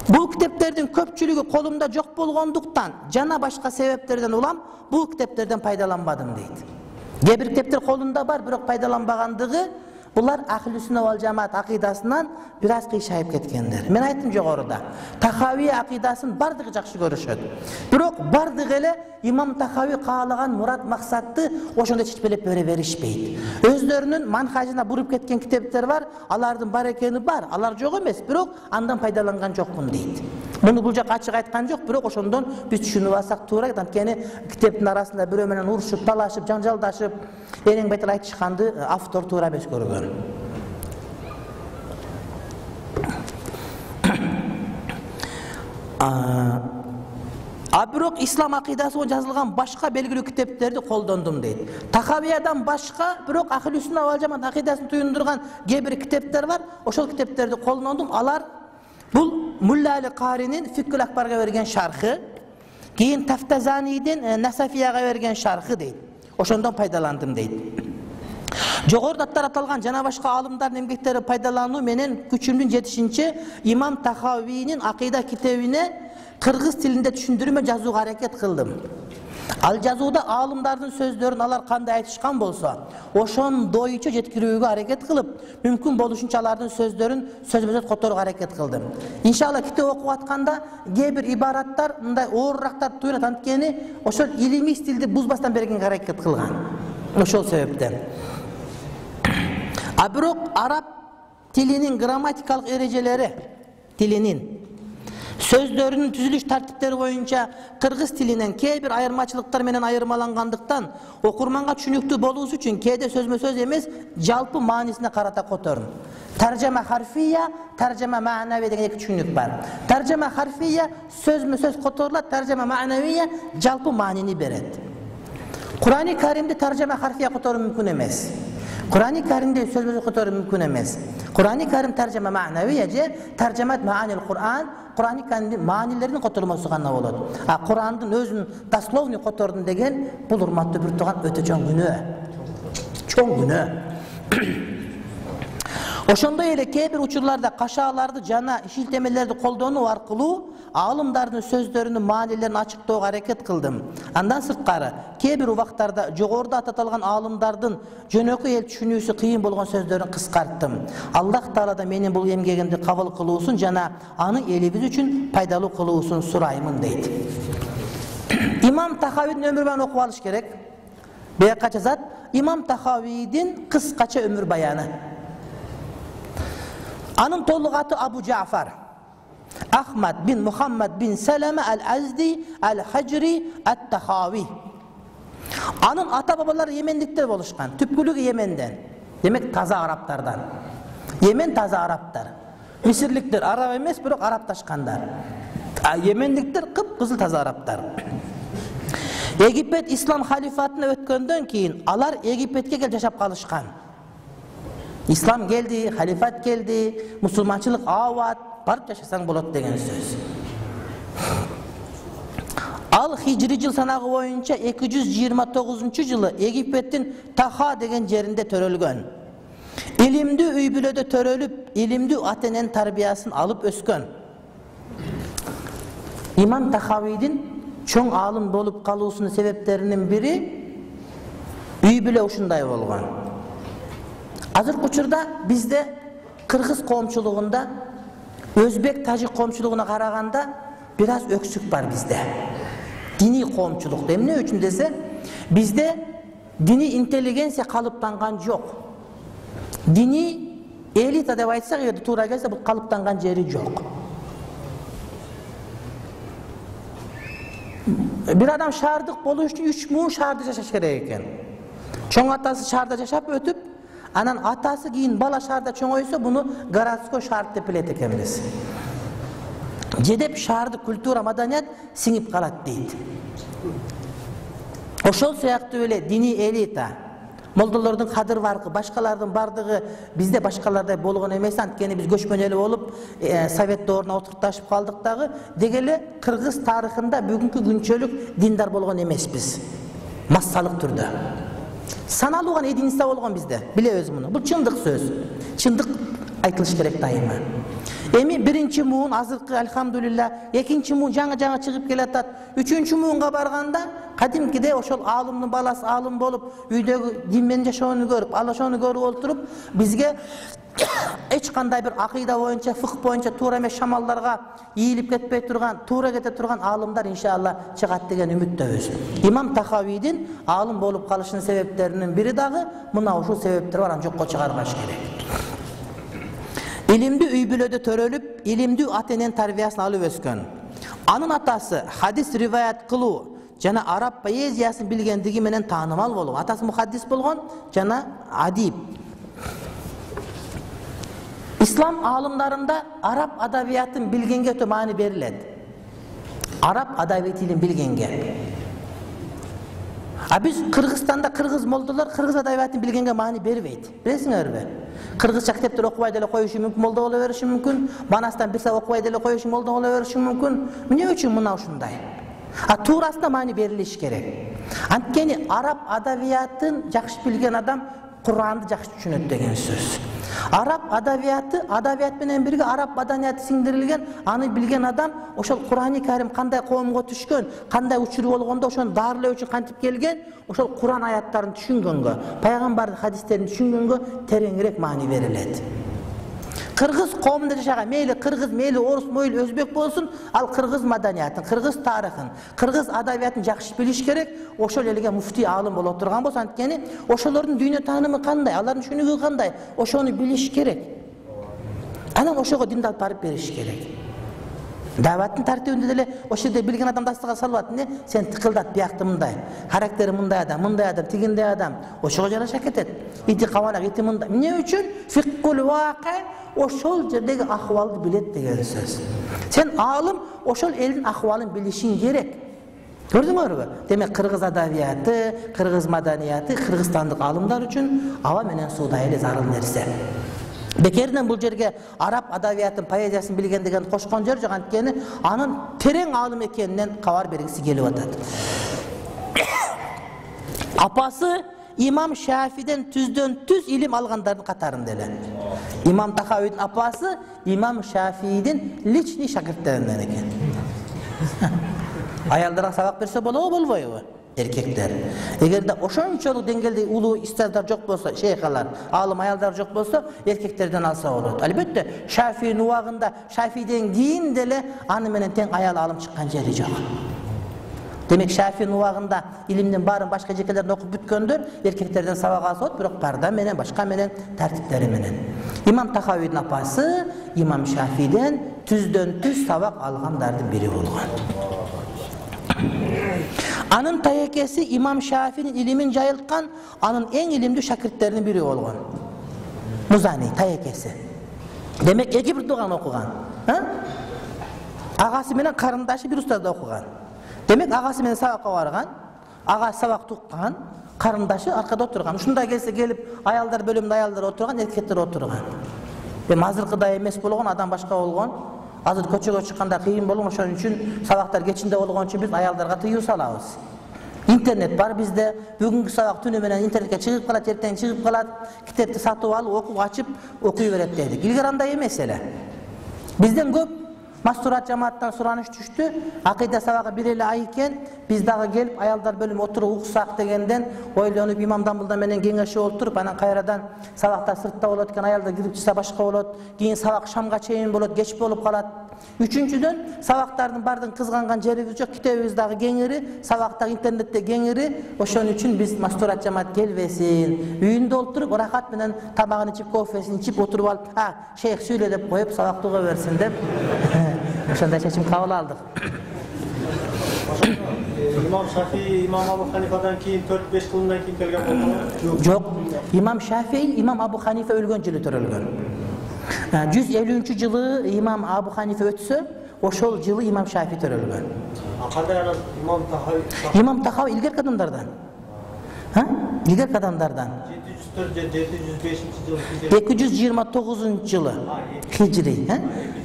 Бул китептердин көпчүлүгү колумда жок болгондуктан жана башка себептерден улам бул китептерден пайдаланбадым дейт кээ бир китептер бар бирок пайдаланбагандыгы булар ахли вал жамаат акыйдасынан бир аз кыйшайып кеткендер мен айттым жогоруда тахави акыйдасын баардыгы жакшы көрүшөт бирок баардыгы эле имам тахави каалаган мурат максатты ошондой чечпелеп бере беришпейт өздөрүнүн манхажына буруп кеткен китептер бар алардын бар экени бар алар жок эмес бирок андан пайдаланган жокмун дейт муну бул жака ачык айткан жок бирок ошондон биз түшүнүп алсак туура анткени китептин арасында бирөө менен урушуп талашып жаңжалдашып эрең бетер айтышканды автор туура эмес көргөн а бирок ислам акыйдасы жазылган башка белгилүү китептерди колдондум дейт тахавиядан башка бирок ахли сунна вал жамаат акыйдасын туюндурган кээ бир китептер бар ошол китептерди колдондум алар бул мулла али каринин фиккул акбарга берген шархы кийин тафтазанийдин насафияга берген шархы дейт ошондон пайдаландым дейт жогоруда аттар аталган жана башка аалымдардын эмгектерин пайдалануу менен күчүмдүн жетишинче имам тахавийнин акыйда китебине кыргыз тилинде түшүндүрмө жазууга аракет кылдым. Ал жазууда аалымдардын сөздөрүн алар кандай айтышкан болсо ошондойчо жеткирүүгө аракет кылып мүмкүн болушунча алардын сөздөрүн сөзбө сөз которууга аракет кылдым. Иншалла китеп окуп атканда кээ бир ибараттар мындай оорураактар туюлат анткени ошол илимий стилди бузбастан бергенге аракет кылган. Ошол себептен. А бирок араб тилинин грамматикалык эрежелери тилинин сөздөрүнүн түзүлүш тартиптери боюнча кыргыз тилинен кээ бир айырмачылыктар менен айырмалангандыктан окурманга түшүнүктүү болуусу үчүн кээде сөзмө сөз эмес жалпы маанисине карата которун. Таржама харфия таржама маанавия деген эки түшүнүк бар. Таржама харфия сөзмө сөз которулат таржама маанавия жалпы маанини берет. Курани каримди таржама харфия которуу мүмкүн эмес. Курани каримди сөзбө сөз которуу мүмкүн эмес курани карим таржама маанавия же таржамат маанил куран курани каримдин маанилеринин котормосу гана болот а курандын өзүн дословный котордум деген бул урматтуу бир тууган өтө чоң күнөө чоң күнөө ошондой эле кээ бир учурларда кашааларды жана шилтемелерди колдонуу аалымдардын сөздөрүнүн маанилерин ачыктоого аракет кылдым андан сырткары кээ бир убактарда жогоруда аты аталган аалымдардын жөнөкөй эл түшүнүүсү кыйын болгон сөздөрүн кыскарттым аллах тааладан менин бул эмгегимди кабыл кылуусун жана аны элибиз үчүн пайдалуу кылуусун сураймын дейт имам тахавийдин өмүр баянын окуп алыш керек. Бияка жазат имам тахавийдин кыскача өмүр баяны анын толук аты абу жафар. Ахмад бин мухаммад бин салама ал азди ал хаджри ат тахави анын ата бабалары емендиктер болушкан түпкүлүгү еменден демек таза арабтардан емен таза арабтар мисирликтер араб эмес бирок арабташкандар а емендиктер кыпкызыл таза арабтар египет ислам халифатына өткөндөн кийин алар египетке келип жашап калышкан ислам келди халифат келди мусулманчылык абат барып жашасаң болот деген сөз ал хижри жыл санагы боюнча эки жүз жыйырма тогузунчу жылы египеттин таха деген жеринде төрөлгөн илимдүү үй бүлөдө төрөлүп илимдүү ата эненин тарбиясын алып өскөн имам тахавийдин чоң аалым болуп калуусунун себептеринин бири үй бүлө ушундай болгон азыркы учурда бизде кыргыз коомчулугунда өзбек тажик коомчулугуна караганда бир аз өксүк бар бизде диний коомчулукта эмне үчүн десе бизде диний интеллигенция калыптанган жок диний элита деп айтсак эгерде туура келсе бул калыптанган жери жок бир адам шаардык болуу үчүн үч муун шаарда жашаш керек экен чоң атасы шаарда жашап өтүп анан атасы кийин бала шаарда чоңойсо буну городской шаар деп билет экенбиз жедеп шаардык культура маданият сиңип калат дейт ошол сыяктуу эле диний элита молдолордун кадыр баркы башкалардын баардыгы бизде башкалардай болгон эмес анткени биз көчмөн эл болуп совет дооруна отурташып калдык дагы деги эле кыргыз тарыхында бүгүнкү күнчөлүк диндар болгон эмеспиз массалык түрдө саналуу гана единица болгон бизде билебиз муну бул чындык сөз. Чындык айтылыш керек дайыма. Эми биринчи муун азыркы альхамдулилля экинчи муун жаңы жаңы чыгып келатат. Үчүнчү муунга барганда кадимкидей ошол аалымдын баласы аалым болуп үйдөгү дин менен жашоону көрүп ал ошону көрүп отуруп бизге эч кандай бир акыйда боюнча фык боюнча туура эмес шамалдарга ийилип кетпей турган туура кете турган аалымдар иншалла чыгат деген үмүттөбүз имам тахавийдин аалым болуп калышынын себептеринин бири дагы мына ушул себептер бар аны жокко чыгарбаш керек илимдүү үй бүлөдө төрөлүп илимдүү ата эненин тарбиясын алып өскөн анын атасы хадис риваят кылуу жана араб поэзиясын билгендиги менен таанымал болгон атасы мухаддис болгон жана адип ислам аалымдарында араб адабиятын билгенге өтө маани берилет араб адабий тилин билгенге а биз кыргызстанда кыргыз молдолор кыргыз адабиятын билгенге маани бербейт билесиңерби кыргызча китептер окубай деле коюшу мүмкүн молдо боло бериши мүмкүн банастан бир сабак окубай деле коюшу молдо боло бериши мүмкүн эмне үчүн мына ушундай а туурасында маани берилиш керек анткени араб адабиятын жакшы билген адам куранды жакшы түшүнөт деген сөз араб адабияты адабият менен бирге араб маданияты сиңдирилген аны билген адам ошол курани карим кандай коомго түшкөн кандай учур болгондо ошону дарылоо үчүн кантип келген ошол куран аяттарын түшүнгөнгө пайгамбардын хадистерин түшүнгөнгө тереңирээк маани берилет кыргыз коомунда жашаган мейли кыргыз мейли орус мейли өзбек болсун ал кыргыз маданиятын кыргыз тарыхын кыргыз адабиятын жакшы билиш керек ошол элге муфтий аалым боло турган болсо анткени ошолордун дүйнө таанымы кандай алардын түшүнүгү кандай ошону билиш керек анан ошого динди алып барып бериш керек дааваттын тартибинде деле ошол жерде билген адам дастыга салып эмне сен тыкылдат биякты мындай характери мындай адам мындай адам тигиндей адам ошого жараша кетет ити кабанак ити мындай эмне ваке ошол жердеги акыбалды билет деген сөз сен аалым ошол элдин акыбалын билишиң керек көрдүңөрбү демек кыргыз адабияты кыргыз маданияты кыргызстандык аалымдар үчүн аба менен суудай эле зарыл нерсе бекеринен бул жерге араб адабиятын поэзиясын билген деген кошкон жер жок анткени анын терең аалым экенинен кабар бергиси келип атат апасы имам шафиден түздөн түз илим алгандардын катарында эле имам тахауийдин апасы имам шафийдин личный шакирттеринен экен аялдарга сабак берсе болобу болбойбу эркектер эгерде ошончолук деңгээлде улуу истаздар жок болсо шейхалар аалым аялдар жок болсо эркектерден алса болот албетте шафийдин убагында шафийден кийин деле аны менен тең аял аалым чыккан жери жок демек шафийдин убагында илимдин баарын башка эжекелерден окуп бүткөндөр эркектерден сабак алса болот бирок парда менен башка менен тартиптери менен имам тахауийдин апасы имам шафийден түздөн түз сабак алгандардын бири болгон анын таекеси имам шафинин илимин жайылткан анын эң илимдүү шакирттеринин бири болгон музани таекеси демек эки бир тууган окуган агасы менен карындашы бир устазда окуган демек агасы менен сабакка барган агасы сабак туккан карындашы аркада отурган ушундай келсе келип аялдар бөлүмүндө аялдар отурган эркектер отурган эми азыркыдай эмес болгон адам башка болгон азыр көчөгө чыкканда кыйын болгон ошон үчүн сабактар кечинде болгон үчүн биз аялдарга тыюу салабыз интернет бар бизде бүгүнкү сабак түнү менен интернетке чыгып калат эртең чыгып калат китепти сатып алып окуп ачып окуй берет дедик илгери андай эмес эле бизден көп мастурат жамааттан сураныш түштү акыйда сабагы бир эле ай экен биз дагы келип аялдар бөлүмү отуруп уксак дегенден ойлонуп имам дамбылда менен кеңешип олтуруп анан кайрадан сабактар сыртта болот экен аялдар кирип чыкса башка болот кийин сабак шамга чейин болот кеч болуп калат үчүнчүдөн сабактардын баардыгын кызганган жерибиз жок китебибиз дагы кеңири сабак дагы интернетте кеңири ошон үчүн биз мастурат жамаат келбесин үйүндө олтуруп ырахат менен тамагын ичип кофесин ичип отуруп алып а шейх сүйлө деп коюп сабакты уга берсин деп ошондой чечим кабыл алдык imom shafiy imom abu hanifadan keyin to'rt besh qilmdan keyin kelgan bo'lgan yo'q imom shafiy imom abu hanifa o'lgan yili tug'ilgan yuz ee, ellinchi yili imom abu hanifa o'tsa o'sha yili imom shafiy tug'ilgan qanday imom tahoy imom tahoy ilgar qadamlardan ha? İlgar qadamlardan 929 yılı Hicri. He?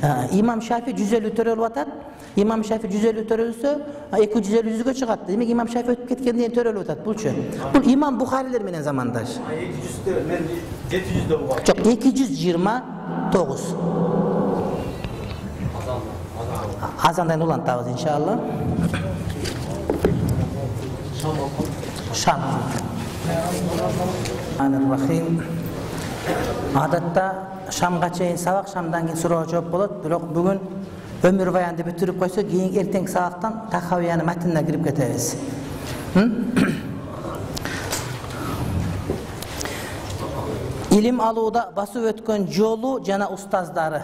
Ha, İmam Şafii 154 vatan. İmam Şafii 154 ölse 253 e çıkarttı. Demek İmam Şafii ötüp ketken diye terör vatan. Bu şu. Bu İmam Bukhariler bilen zamandaş. 700 Çok 229. Azandan ulan tavız inşallah. Şam. Şam. Рахим адатта шамга чейин сабак шамдан кийин суроо жооп болот бирок бүгүн өмүр баянды бүтүрүп койсок кийинки эртеңки сабактан тахавиянын матинине кирип кетебиз илим алууда басып өткөн жолу жана устаздары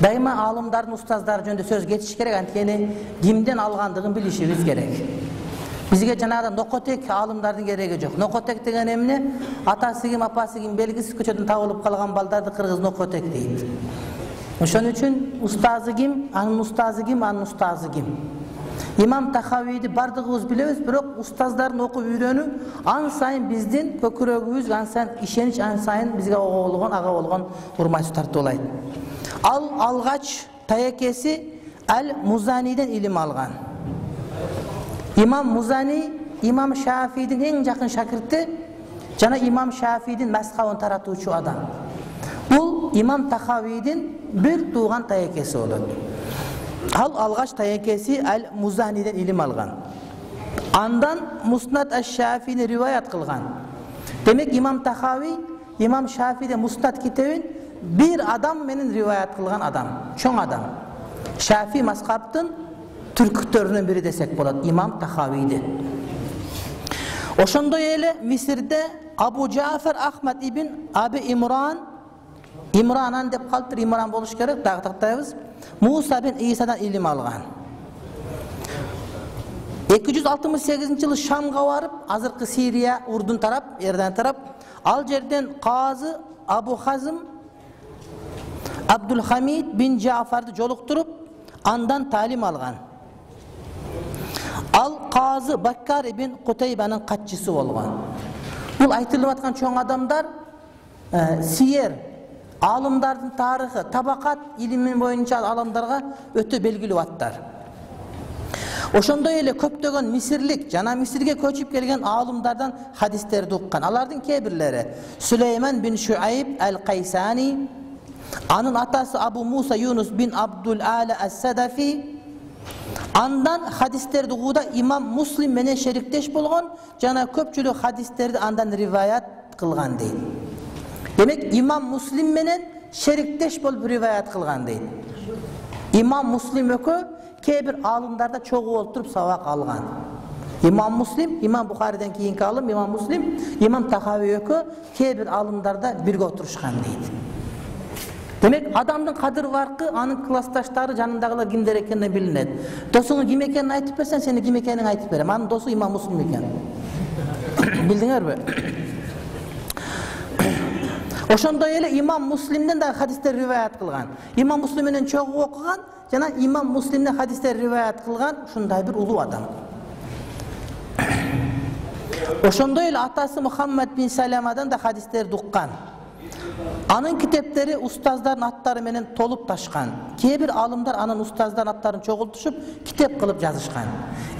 дайыма аалымдардын устаздары жөнүндө сөз кетиш керек анткени кимден алгандыгын билишибиз керек бизге жанагыдай нокотек аалымдардын кереги жок нокотек деген эмне атасы ким апасы ким белгисиз көчөдөн табылып калган балдарды кыргыз нокотек дейт ошон үчүн устазы ким анын устазы ким анын устазы ким имам тахавийди баардыгыбыз билебиз бирок устаздарын окуп үйрөнүү ан сайын биздин көкүрөгүбүз ан сайын ишенич ан сайын бизге ого болгон ага болгон урмачты тартуулайт ал алгач таекеси ал музаниден илим алган имам музани имам шафийдин эң жакын шакирти жана имам шафийдин мазхабын таратуучу адам бул имам тахавийдин бир тууган таекеси болот ал алгач таекеси ал музаниден илим алган андан муснат аш шафини риваят кылган демек имам тахави имам шафиден муснат китебин бир адам менен риваят кылган адам чоң адам шафи мазхабтын түркүттөрүнүн бири десек болот имам тахавийди ошондой эле мисирде абу жафар ахмад ибн аби имран имранан деп калыптыр имран болуш керек дагы тактайбыз муса бин исадан илим алган эки жүз алтымыш сегизинчи жылы шамга барып азыркы сирия урдун тарап иордан тарап ал жерден казы абу хазм абдул хамид бин жафарды жолуктуруп андан таалим алган ал казы баккар ибн кутейбанын катчысы болгон бул айтылып аткан чоң адамдар сиер аалымдардын тарыхы табакат илими боюнча аламдарга өтө белгилүү аттар. Ошондой эле көптөгөн мисирлик жана мисирге көчүп келген аалымдардан хадистерди уккан. Алардын кээ бирлери? Сулейман бин шуайб ал кайсани анын атасы абу муса юнус бин абдул ала ас садафи андан хадистерди угууда имам муслим менен шериктеш болгон жана көпчүлүк хадистерди андан риваят кылган дейт демек имам муслим менен шериктеш болуп риваят кылган дейт имам муслим экөө кээ бир аалымдарда чогуу олтуруп сабак алган имам муслим имам бухариден кийинки аалым имам муслим имам тахави экөө кээ бир аалымдарда бирге отурушкан дейт демек адамдын кадыр баркы анын классташтары жанындагылар кимдер экенинен билинет досуңа ким экенин айтып берсең сени ким экениңди айтып берем анын досу имам муслим экен билдиңерби ошондой эле имам муслимден дагы хадистер риваят кылган имам муслим менен чогуу окуган жана имам муслимден хадистер риваят кылган ушундай бир улуу адам ошондой эле атасы мухаммад бин салямадан да хадистерди уккан анын китептери устаздардын аттары менен толуп ташкан кээ бир аалымдар анын устаздардын аттарын чогултушуп китеп кылып жазышкан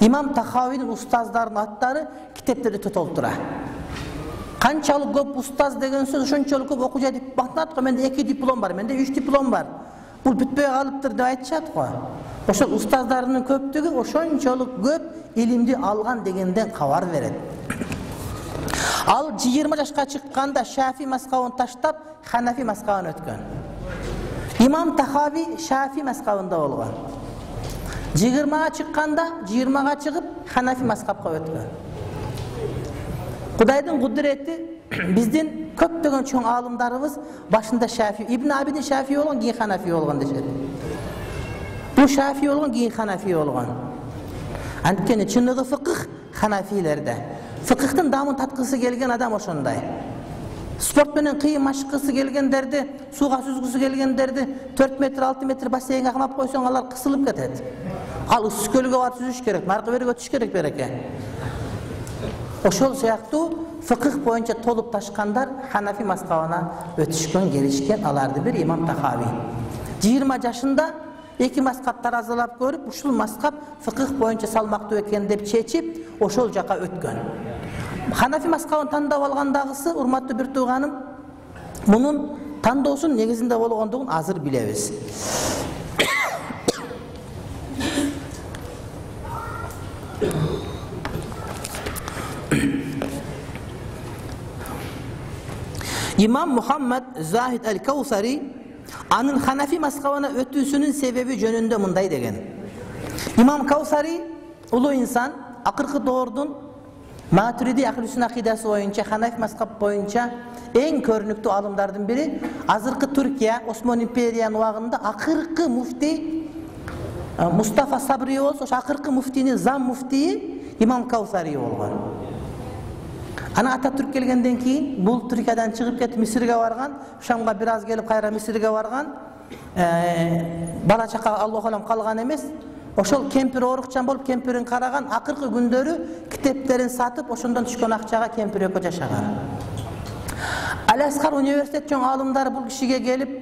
имам тахавийдин устаздарынын аттары китептерде өтө толтура канчалык көп устаз деген сөз ошончолук көп окуу жатып атат го менде эки диплом бар менде үч диплом бар. Бул бүтпөй калыптыр деп айтышат го ошол устаздарынын көптүгү ошончолук көп илимди алган дегенден кабар берет ал жыйырма жашка чыкканда шафи маскабын таштап ханафи маскабына өткөн. Имам тахави шафи маскабында болгон. Жыйырмага чыкканда жыйырмага чыгып ханафи маскабка өткөн. Кудайдын кудурети биздин көптөгөн чоң аалымдарыбыз башында шафи ибн абидин шафи болгон кийин ханафи болгон дешет. Бул шафи болгон кийин ханафи болгон. Анткени чыныгы фыкых ханафилерде. Фыкыхтын дамын таткысы келген адам ошондой спорт менен кыйын машыккысы келгендерди сууга сүзгүсү келгендерди төрт метр алты метр бассейнге камап койсоң алар кысылып кетет ал ыссы көлгө барып сүзүш керек наркы бери өтүш керек береке ошол сыяктуу фыкых боюнча толуп ташкандар ханафи маскабына өтүшкөн келишкен алардын бири имам тахави жыйырма жашында эки маскап таразалап көрүп ушул маскап фыкых боюнча салмактуу экен деп чечип ошол жака өткөн ханафи маскабын тандап алгандагысы урматтуу бир тууганым мунун тандоосунун негизинде болгондугун азыр билебиз имам мухаммад захид ал каусари анын ханафи маскабына өтүүсүнүн себеби жөнүндө мындай деген имам каусари улуу инсан акыркы доордун ахли сунна акидасы боюнча ханафи маскаб боюнча эң көрүнүктүү аалымдардын бири азыркы туркия осмон империянын убагында акыркы муфтий мустафа сабри болсо ошо акыркы муфтийнин зам муфтийи имам каусари болгон анан ататүрк келгенден кийин бул түркиядан чыгып кетип мисирге барган шамга бир аз келип кайра мисирге барган бала чака аллаху алам калган эмес ошол кемпир оорукчан болуп кемпирин караган акыркы күндөрү китептерин сатып ошондон түшкөн акчага кемпир экөө жашаган ал аскар университет чоң аалымдары бул кишиге келип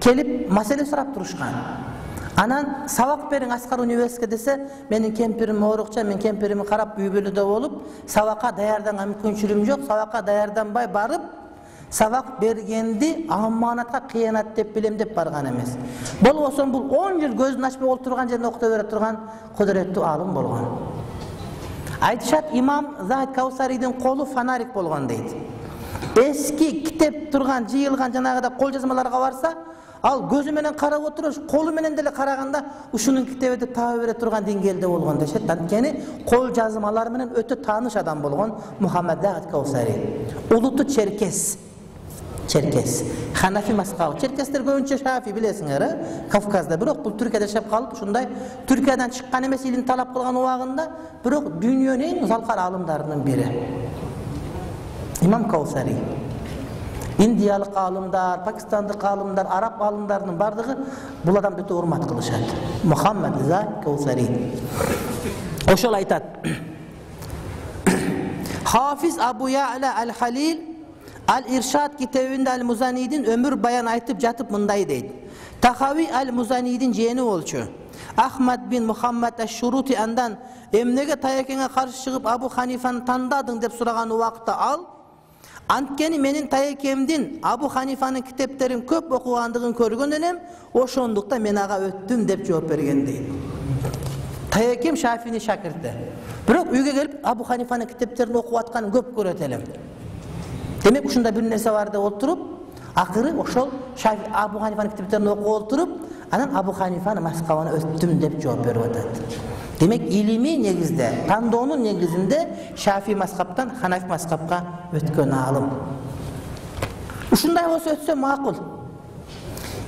келип маселе сурап турушкан анан сабак бериң аскар университетке десе менин кемпирим оорукча мен кемпиримди карап үй бүлөдө болуп сабакка даярданган мүмкүнчүлүгүм жок сабакка даярданбай барып сабак бергенди аманатка кыянат деп билем деп барган эмес болбосо бул он жыл көзүн ачпай отурган жеринде окута бере турган кудуреттүү аалым болгон айтышат имам захид каусаридин колу фонарик болгон дейт эски китеп турган жыйылган жанагыдай кол жазмаларга барса ал көзү менен карап отуруп колу менен деле караганда ушунун китеби деп таба бере турган деңгээлде болгон дешет анткени кол жазмалар менен өтө тааныш адам болгон мухаммад захид каусари улуту черкес черкес ханафи маскабы черкестер көбүнчө шафи билесиңер э кавказда бирок бул түркияда жашап калып ушундай түркиядан чыккан эмес илим талап кылган убагында бирок дүйнөнүн эң залкар аалымдарынын бири имам каусари индиялык аалымдар пакистандык аалымдар араб аалымдарынын баардыгы бул адамды өтө урмат кылышат мухаммад каусари ошол айтат хафиз абу яля ал иршад китебинде ал музанийдин өмүр баян айтып жатып мындай дейт тахави ал музанийдин жээни болчу ахмад бин мухаммад аш шурути андан эмнеге таекеңе каршы чыгып абу ханифаны тандадың деп сураган убакта ал анткени менин таекемдин абу ханифанын китептерин көп окугандыгын көргөн элем ошондуктан мен ага өттүм деп жооп берген дейт таекем шафинин шакирти бирок үйгө келип абу ханифанын китептерин окуп атканын көп көрөт элем демек ушундай бир нерсе бар деп отуруп акыры ошол абу ханифанын китептерин окуп отуруп анан абу ханифанын маскабына өттүм деп жооп берип атат демек илимий негизде тандоонун негизинде шафи маскаптан ханафи маскапка өткөн аалым ушундай болсо өтсө макул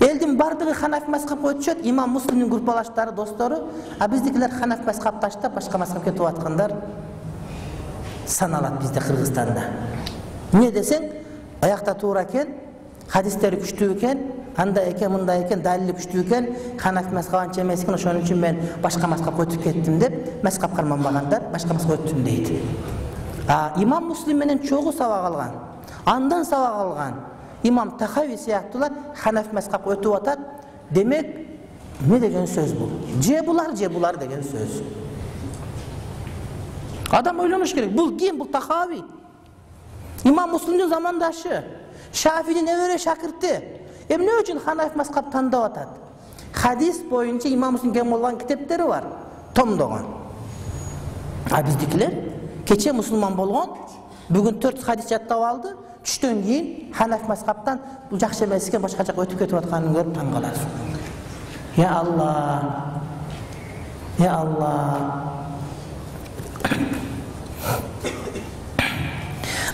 элдин баардыгы ханафи маскапка өтүшөт имам муслимдин группалаштары достору а биздикилер ханафи маскап таштап башка маскапка кетип аткандар саналат бизде кыргызстанда эмне десең аякта туура экен хадистери күчтүү экен андай экен мындай экен далили күчтүү экен ханафи маскабынча эмес экен ошон үчүн мен башка маскапка өтүп кеттим деп маскап карманбагандар башка маскапка өттүм дейт имам муслим менен чогуу сабак алган андан сабак алган имам тахави сыяктуулар ханафи маскапка өтүп атат демек эмне деген сөз бул же булар же булар деген сөз. Адам ойлонуш керек. Бул ким бул тахави. Имам муслимдин замандашы шафинин небере шакирти эмне үчүн ханафи маскап тандап атат хадис боюнча имам муслим кем болгон китептери бар томдогон а биздикилер кече мусулман болгон бүгүн төрт хадис жаттап алды түштөн кийин ханафи мазхабтан бул жакшы эмес экен башка жака өтүп кетип атканын көрүп таң каласың я алла я алла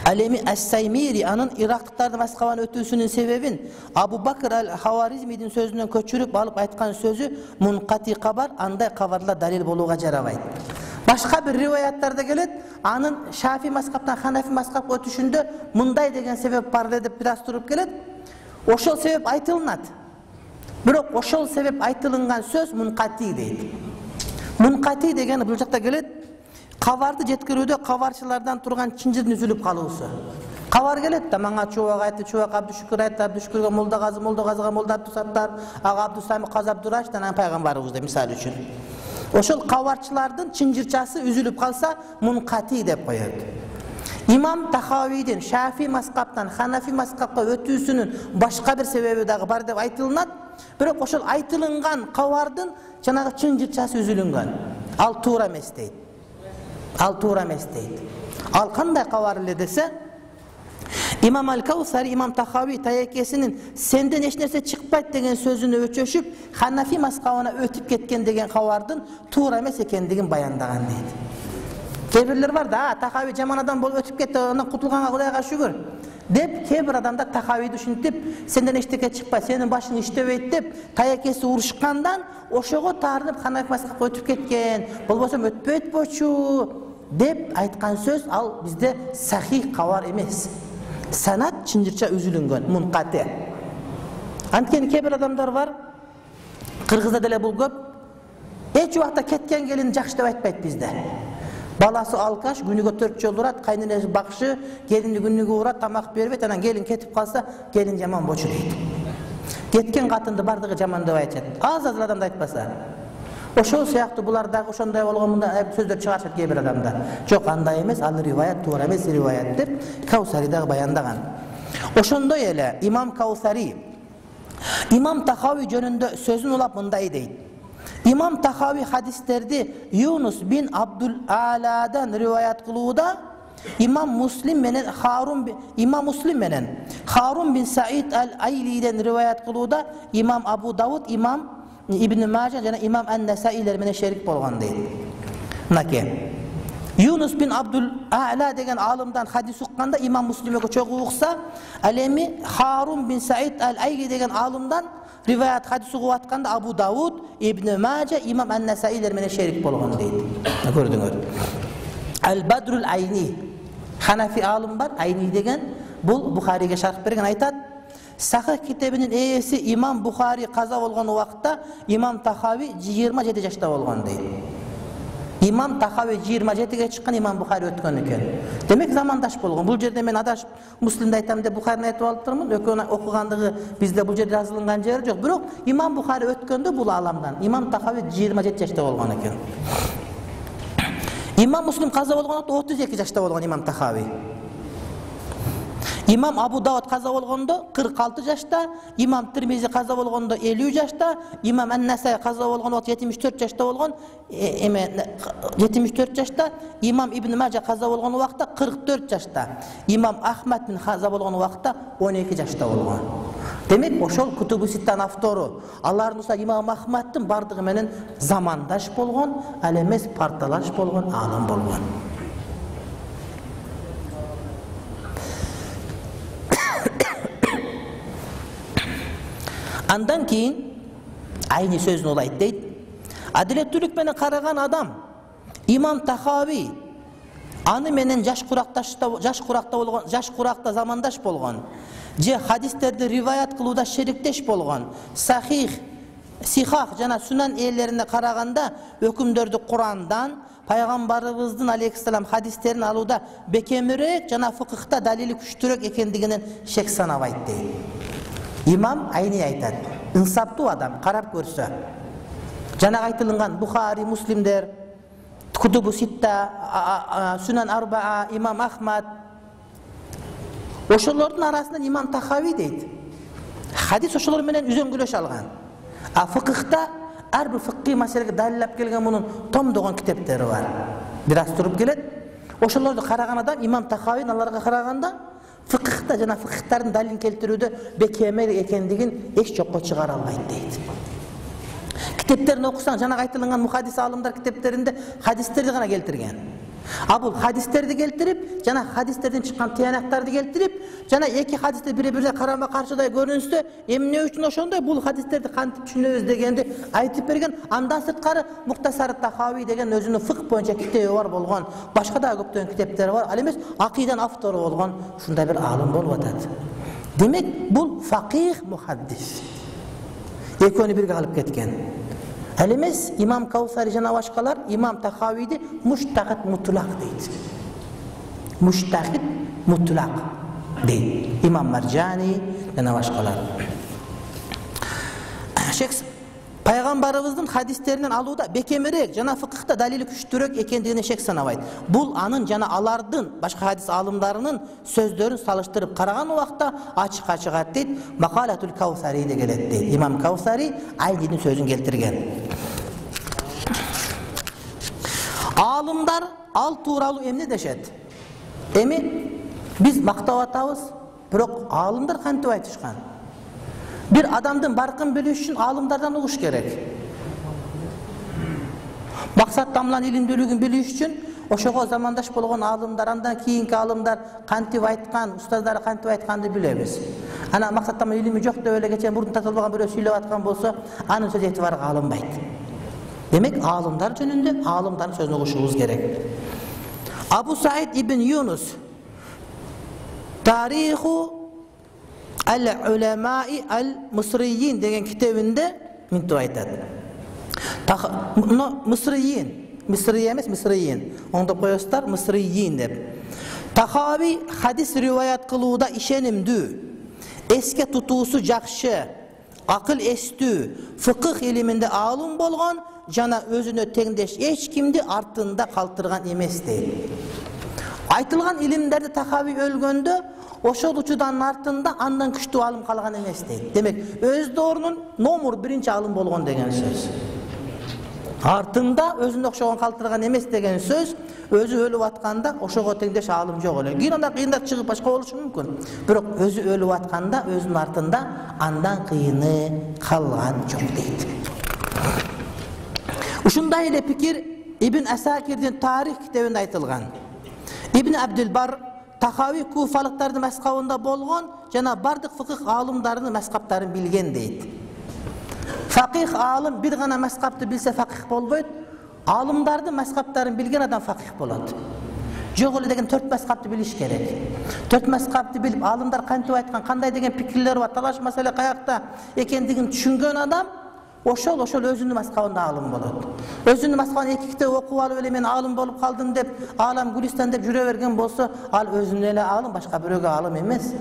ал эми ассаймири анын ирактыктардын мазхабына өтүүсүнүн себебин абу бакр ал хаваризмидин сөзүнөн көчүрүп алып айткан сөзү мункати кабар андай кабарлар далил болууга жарабайт башка бир риваяттарда келет анын шафи мазхабтан ханафи мазхабка өтүшүндө мындай деген себеп бар эле деп бир туруп келет ошол себеп айтылынат бирок ошол себеп айтылынган сөз мункати дейт мункати дегени бул жакта келет кабарды жеткирүүдө кабарчылардан турган чынжырдын үзүлүп калуусу кабар келет да мага чубак айтты чубак абдушүкүр айтты абдушүкүргө молдагазы молдагазыга молда абдусаттар ага абдусамик казы абдурашид анан пайгамбарыбыз деп мисалы үчүн ошол кабарчылардын чынжырчасы үзүлүп калса мункати деп коет имам тахавийдин шафи мазхабтан ханафи мазхабка өтүүсүнүн башка бир себеби дагы бар деп айтылынат бирок ошол айтылынган кабардын жанагы чынжырчасы үзүлүнгөн ал туура эмес дейт ал туура эмес дейт ал кандай кабар эле десе имам ал каусари имам тахави таекесинин сенден эч нерсе чыкпайт деген сөзүнө өчөшүп ханафи мазхабына өтүп кеткен деген кабардын туура эмес экендигин баяндаган дейт кээ бирлер бар да тахави жаман адам болуп өтүп кетти анан кутулганга кудайга шүгүр деп кээ бир адамдар тахавийди ушинтип сенден эчтеке чыкпайт сенин башың иштебейт деп таекеси урушкандан ошого таарынып ханафи мазхабка өтүп кеткен болбосо өтпөйт болчу деп айткан сөз ал бизде сахих кабар эмес санат чынжырча үзүлүнгөн мункате анткени кээ бир адамдар бар кыргызда деле бул көп эч убакта кеткен келин жакшы деп айтпайт бизде баласы алкаш күнүгө төрт жолу урат кайненеси бакшы келини күнүгө урат тамак бербейт анан келин кетип калса келин жаман болчу дейт кеткен катынды баардыгы жаман деп айтышат аз аз эле адамды айтпаса ошол сыяктуу булар дагы ошондой болгон мындай сөздөр чыгарышат кээ бир адамдар жок андай эмес ал риваят туура эмес риваят деп каусари дагы баяндаган ошондой эле имам каусари имам тахави жөнүндө сөзүн улап мындай дейт имам тахави хадистерди юнус бин абдул аладан риваят кылууда имам муслим менен харун имам муслим менен харун бин саид ал айлиден риваят кылууда имам абу давуд имам ибн мажа жана имам ан насаилер менен шерик болгон дейт мынакей юнус бин абдул ала деген алымдан хадис укканда имам муслимге чогуу укса ал эми харун бин саид ал айли деген алымдан риваят хадис угуп атканда абу давуд ибн мажа имам ан насаилер менен шерик болгон дейт көрдүңөр ал бадрул айни ханафи алым бар айни деген бул бухариге шарх берген айтат сахих китебинин ээси имам бухари каза болгон убакта имам тахави жыйырма жети жашта болгон дейт имам тахави жыйырма жетиге чыккан имам бухари өткөн экен демек замандаш болгон бул жерде мен адашып муслимди айтам деп бухарини айтып алыптырмын экөөнүн окугандыгы бизде бул жерде жазылынган жери жок бирок имам бухари өткөндө бул ааламдан имам тахави жыйырма жети жашта болгон экен имам муслим каза болгон убакта отуз эки жашта болгон имам тахави имам абу дауд каза болгондо кырк алты жашта имам тирмизи каза болгондо элүү жашта имам ан насай каза болгон убакта жетимиш төрт жашта болгон эме жетимиш төрт жашта имам ибн мажа болгон убакта кырк төрт жашта имам ахмаддин каза болгон убакта он эки жашта болгон демек ошол кутубу ситтан автору алардын устазы имам ахмаддын баардыгы менен замандаш болгон ал эмес парталаш болгон аалым болгон андан кийин айни сөзүн улайт дейт адилеттүүлүк менен караган адам имам тахави аны менен жаш куракташта жаш куракта болгон жаш куракта замандаш болгон же хадистерди риваят кылууда шериктеш болгон сахих сихах жана сунан ээлерине караганда өкүмдөрдү курандан пайгамбарыбыздын алейхисалам хадистерин алууда бекемирээк жана фыкыхта далили күчтүүрөөк экендигинен шек санабайт дейт имам айни айтат. Ынсаптуу адам карап көрсө. Жанагы айтылынган бухари муслимдер кутубу ситта сунан арбаа имам ахмад. Ошолордун арасынан имам тахави дейт. Хадис ошолор менен үзөңгүлөшө алган. А фыкыхта ар бир фыккый маселеге далилдеп келген мунун томдогон китептери бар. Бир аз туруп келет. Ошолорду караган адам имам тахавин аларга караганда фыкыхта жана фыкыхтардын далилин келтирүүдө бекемер экендигин эч жокко чыгара албайт дейт китептерин окусаң жанагы айтылган мухаддис аалымдар китептеринде хадистерди гана келтирген а бул хадистерди келтирип жана хадистерден чыккан тыянактарды келтирип жана эки хадисти бири бирине карама каршыдай көрүнсө эмне үчүн ошондой бул хадистерди кантип түшүнөбүз дегенди айтып берген андан сырткары муктасар тахави деген өзүнүн фык боюнча китеби бар болгон башка дагы көптөгөн китептери бар ал эмес акыйданын автору болгон ушундай бир аалым болуп атат демек бул факих мухаддис. Экөөнү бирге алып кеткен. Ал эмес имам каусари жана башкалар имам тахавиди муштахид мутлак дейт муштахид мутлак дейт имам маржани жана башкалар шекс пайгамбарыбыздын хадистеринен алууда бекемирээк жана фыкыхта далили күчтүүрөөк экендигине шек санабайт бул анын жана алардын башка хадис аалымдарынын сөздөрүн салыштырып караган убакта ачыкка чыгат дейт макалатул каусариде келет дейт имам каусари айдинин сөзүн келтирген аалымдар ал тууралуу эмне дешет эми биз мактап атабыз бирок аалымдар кантип айтышкан бир адамдын баркын билиш үчүн аалымдардан угуш керек максат тамлан илимдүүлүгүн билиш үчүн ошого замандаш болгон аалымдар андан кийинки аалымдар кантип айткан устаздары кантип айтканды билебиз анан максат тамлан илими жок деп эле кечээ мурдун тартылбаган бирөө сүйлөп аткан болсо анын сөзү этибарга алынбайт демек аалымдар жөнүндө аалымдардын сөзүнө угушубуз керек абу саид ибн юнус тариху әл уламаи әл мусриин деген китебинде мынтип айтат мусриин мисрия эмес мисриин оңдоп коесуздар мисриин деп тахави хадис риваят кылууда ишенимдүү эске тутуусу жакшы акыл эстүү фыкых илиминде аалым болгон жана өзүнө теңдеш кимди артында калтырган эмес дейт айтылган илимдерди тахави өлгөндө ошол учуданын артында андан күчтүү аалым калган эмес дейт демек өз доорунун номур биринчи аалым болгон деген сөз артында өзүнө окшогон калтырган эмес деген сөз өзү өлүп атканда ошого теңдеш аалым жок эле кийин анда кыйындап чыгып башка болушу мүмкүн бирок өзү өлүп атканда өзүнүн артында андан кыйыны калган жок дейт ушундай эле пикир ибн асакирдин тарих китебинде айтылган ибн абдилбар тахави куфалыктардын маскабында болгон жана бардык фыкых аалымдарынын маскаптарын билген дейт факих аалым бир гана маскапты билсе факих болбойт аалымдардын маскаптарын билген адам факих болот жок эле деген төрт маскапты билиш керек төрт маскапты билип аалымдар кантип айткан кандай деген пикирлер бар талаш маселе каякта экендигин түшүнгөн адам ошол ошол өзүнүн маскабында аалым болот өзүнүн маскабын эки китеп окуп алып эле мен аалым болуп калдым деп аалам гүлистан деп жүрө берген болсо ал өзүнө эле аалым башка бирөөгө аалым эмес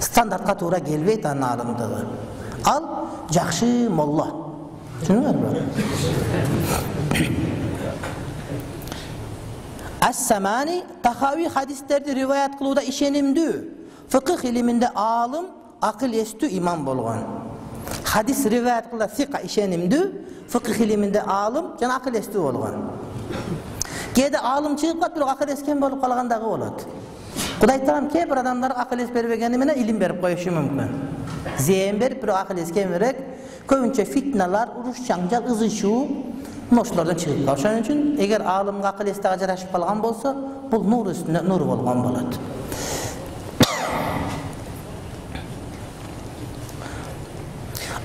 стандартка туура келбейт анын аалымдыгы ал жакшы молла түшүндүңөрбү тахави хадистерди риваят кылууда ишенимдүү фыкых илиминде аалым акыл эстүү имам болгон хадис риваят кылда сика ишенимдүү фыкых илиминде аалым жана акыл эстүү болгон кээде аалым чыгып калат бирок акыл эскем болуп калган дагы болот кудай таалам кээ бир адамдарга акыл эс бербегени менен илим берип коюшу мүмкүн зыян берип бирок акыл эс кемирээк көбүнчө фитналар уруш жаңжал ызы чуу мына ошолордон чыгып калат ошон үчүн эгер аалымга акыл эс дагы жарашып калган болсо бул нур үстүнө нур болгон болот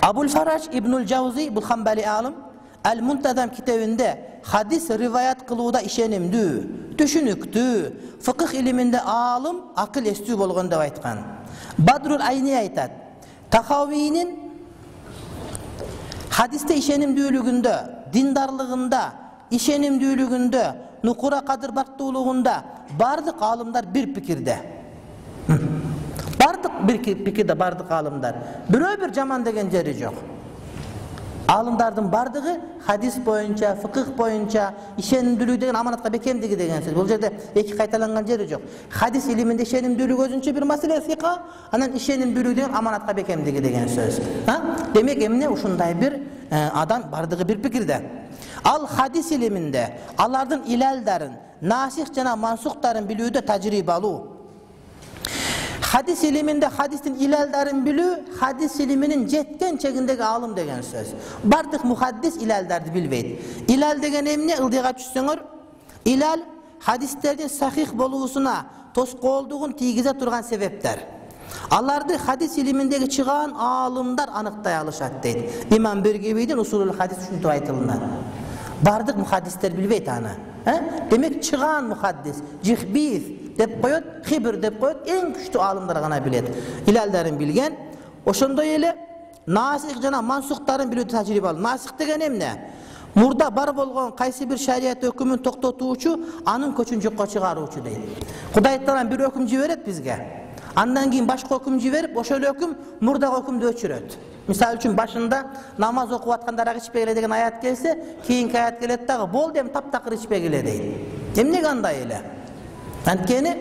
абул фараж ибнул жаузи бул хамбали аалым ал мунтазам китебинде хадис риваят кылууда ишенимдүү түшүнүктүү фыкых илиминде аалым акыл эстүү болгон деп айткан бадрул айни айтат тахавийнин хадисте ишенимдүүлүгүндө диндарлыгында ишенимдүүлүгүндө нукура кадыр бактуулугунда баардык аалымдар бир пикирде баардык бир пикирде баардык аалымдар бирөө бир жаман деген жери жок аалымдардын баардыгы хадис боюнча фыкых боюнча ишенимдүүлүк деген аманатка бекемдиги деген сөз бул жерде эки кайталанган жери жок хадис илиминде ишенимдүүлүк өзүнчө бир маселе фика анан ишенимдүүлүк деген аманатка бекемдиги деген сөз демек эмне ушундай бир адам баардыгы бир пикирде ал хадис илиминде алардын илалдарын насих жана мансухтарын билүүдө тажрыйба хадис илиминде хадистин илалдарын билүү хадис илиминин жеткен чегиндеги аалым деген сөз баардык мухаддис илалдарды билбейт илал деген эмне ылдыйга түшсөңөр илал хадистердин сахих болуусуна тоскоолдугун тийгизе турган себептер аларды хадис илиминдеги чыгаан аалымдар аныктай алышат дейт имам биргибийдин усулул хадис ушинтип айтылынат баардык мухаддистер билбейт аны демек чыгаан мухаддис жихбиев деп коет хибр деп коет эң күчтүү аалымдар гана билет илалдарын билген ошондой эле насих жана мансухтарын билүүдө тажрыйба алуу насих деген эмне мурда бар болгон кайсы бир шарият өкүмүн токтотуучу анын көчүн жокко чыгаруучу дейт кудай таала бир өкүм жиберет бизге андан кийин башка өкүм жиберип ошол өкүм мурдагы өкүмдү өчүрөт мисалы үчүн башында намаз окуп атканда арак ичпегиле деген аят келсе кийинки аят келет дагы болду эми таптакыр ичпегиле дейт эмнеге андай эле анткени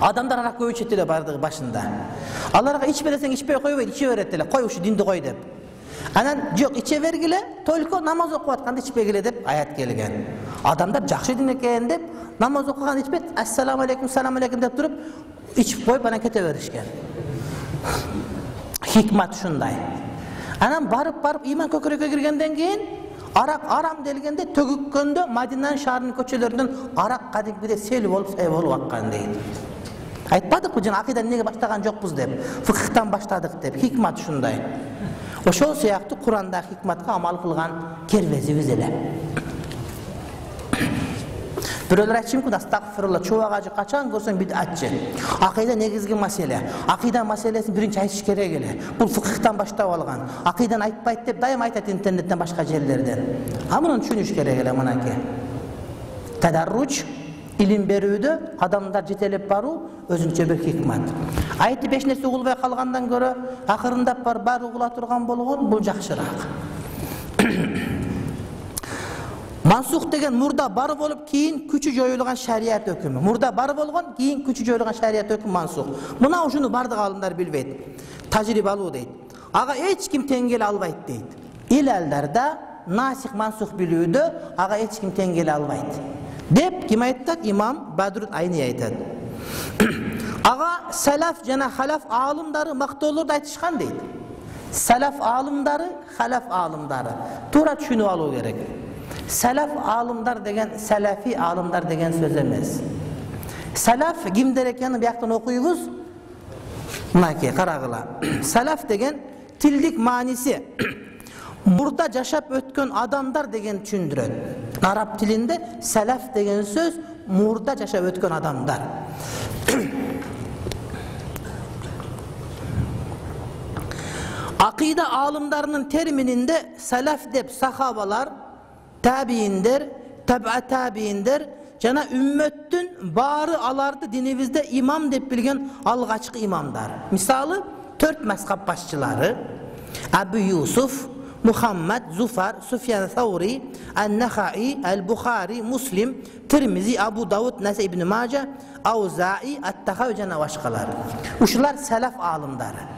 адамдар арак көп ичет эле баардыгы башында. Аларга ичпе десең ичпей койбойт иче берет эле кой ушу динди кой деп. Анан жок иче бергиле только намаз окуп атканда ичпегиле деп аят келген. Адамдар жакшы дин экен деп намаз окуганда ичпейт ассаламу алейкум салам алейкум деп туруп ичип коюп анан кете беришкен. Хикмат ушундай анан барып барып ыйман көкүрөккө киргенден кийин арак арам делгенде төгүккөндө мадинанын шаарынын көчөлөрүнөн арак кадимкидей сел болуп сай болуп аккан дейт айтпадыкпы жана акыйданы эмнеге баштаган жокпуз деп фыкыхтан баштадык деп хикмат ушундай ошол сыяктуу курандагы хикматка амал кылган кербезибиз эле бирөөлөр айтышы мүмкүн астагфирулла чубак ажы качан көрсөң бидатчы акыйда негизги маселе акыйда маселесин биринчи айтыш керек эле бул фыкыхтан баштап алган акыйданы айтпайт деп дайыма айтат интернеттен башка жерлерден а муну түшүнүш керек эле мынакей тадарруч илим берүүдө адамдар жетелеп баруу өзүнчө бир хикмат айтып эч нерсе угулбай калгандан көрө акырындап барып баары угула турган болгон бул жакшыраак мансух деген мурда бар болуп кийин күчү жоюлган шарият өкүмү мурда бар болгон кийин күчү жоюлган шарият өкүмү мансух мына аалымдар билбейт тажрыйба алуу дейт ага эч ким тең келе албайт дейт илалдарда насих мансух билүүдө ага эч ким тең келе албайт деп ким айтат имам бадрут айни айтат ага салаф жана халаф аалымдары мактоолорду айтышкан дейт салаф аалымдары халаф аалымдары туура түшүнүп алуу керек сәләф алымдар деген сәләфи алымдар деген сөз емес сәләф кімдер екенін бияқтан оқимыз мынакей қарағыла сәләф деген тілдік мааниси мурда жашап өткен адамдар деген түшүндүрөт араб тилинде сәләф деген сөз мурда жашап өткен адамдар ақида алымдарының термининде сәләф деп сахабалар табииндер таба табииндер жана үммөттүн баары аларды динибизде имам деп билген алгачкы имамдар мисалы төрт мазхаб башчылары абу юсуф мухаммад зуфар суфьян саури ан нахаи ал бухари муслим тирмизи абу дауд наса ибн мажа аузаи аттахави жана башкалар ушулар салаф аалымдары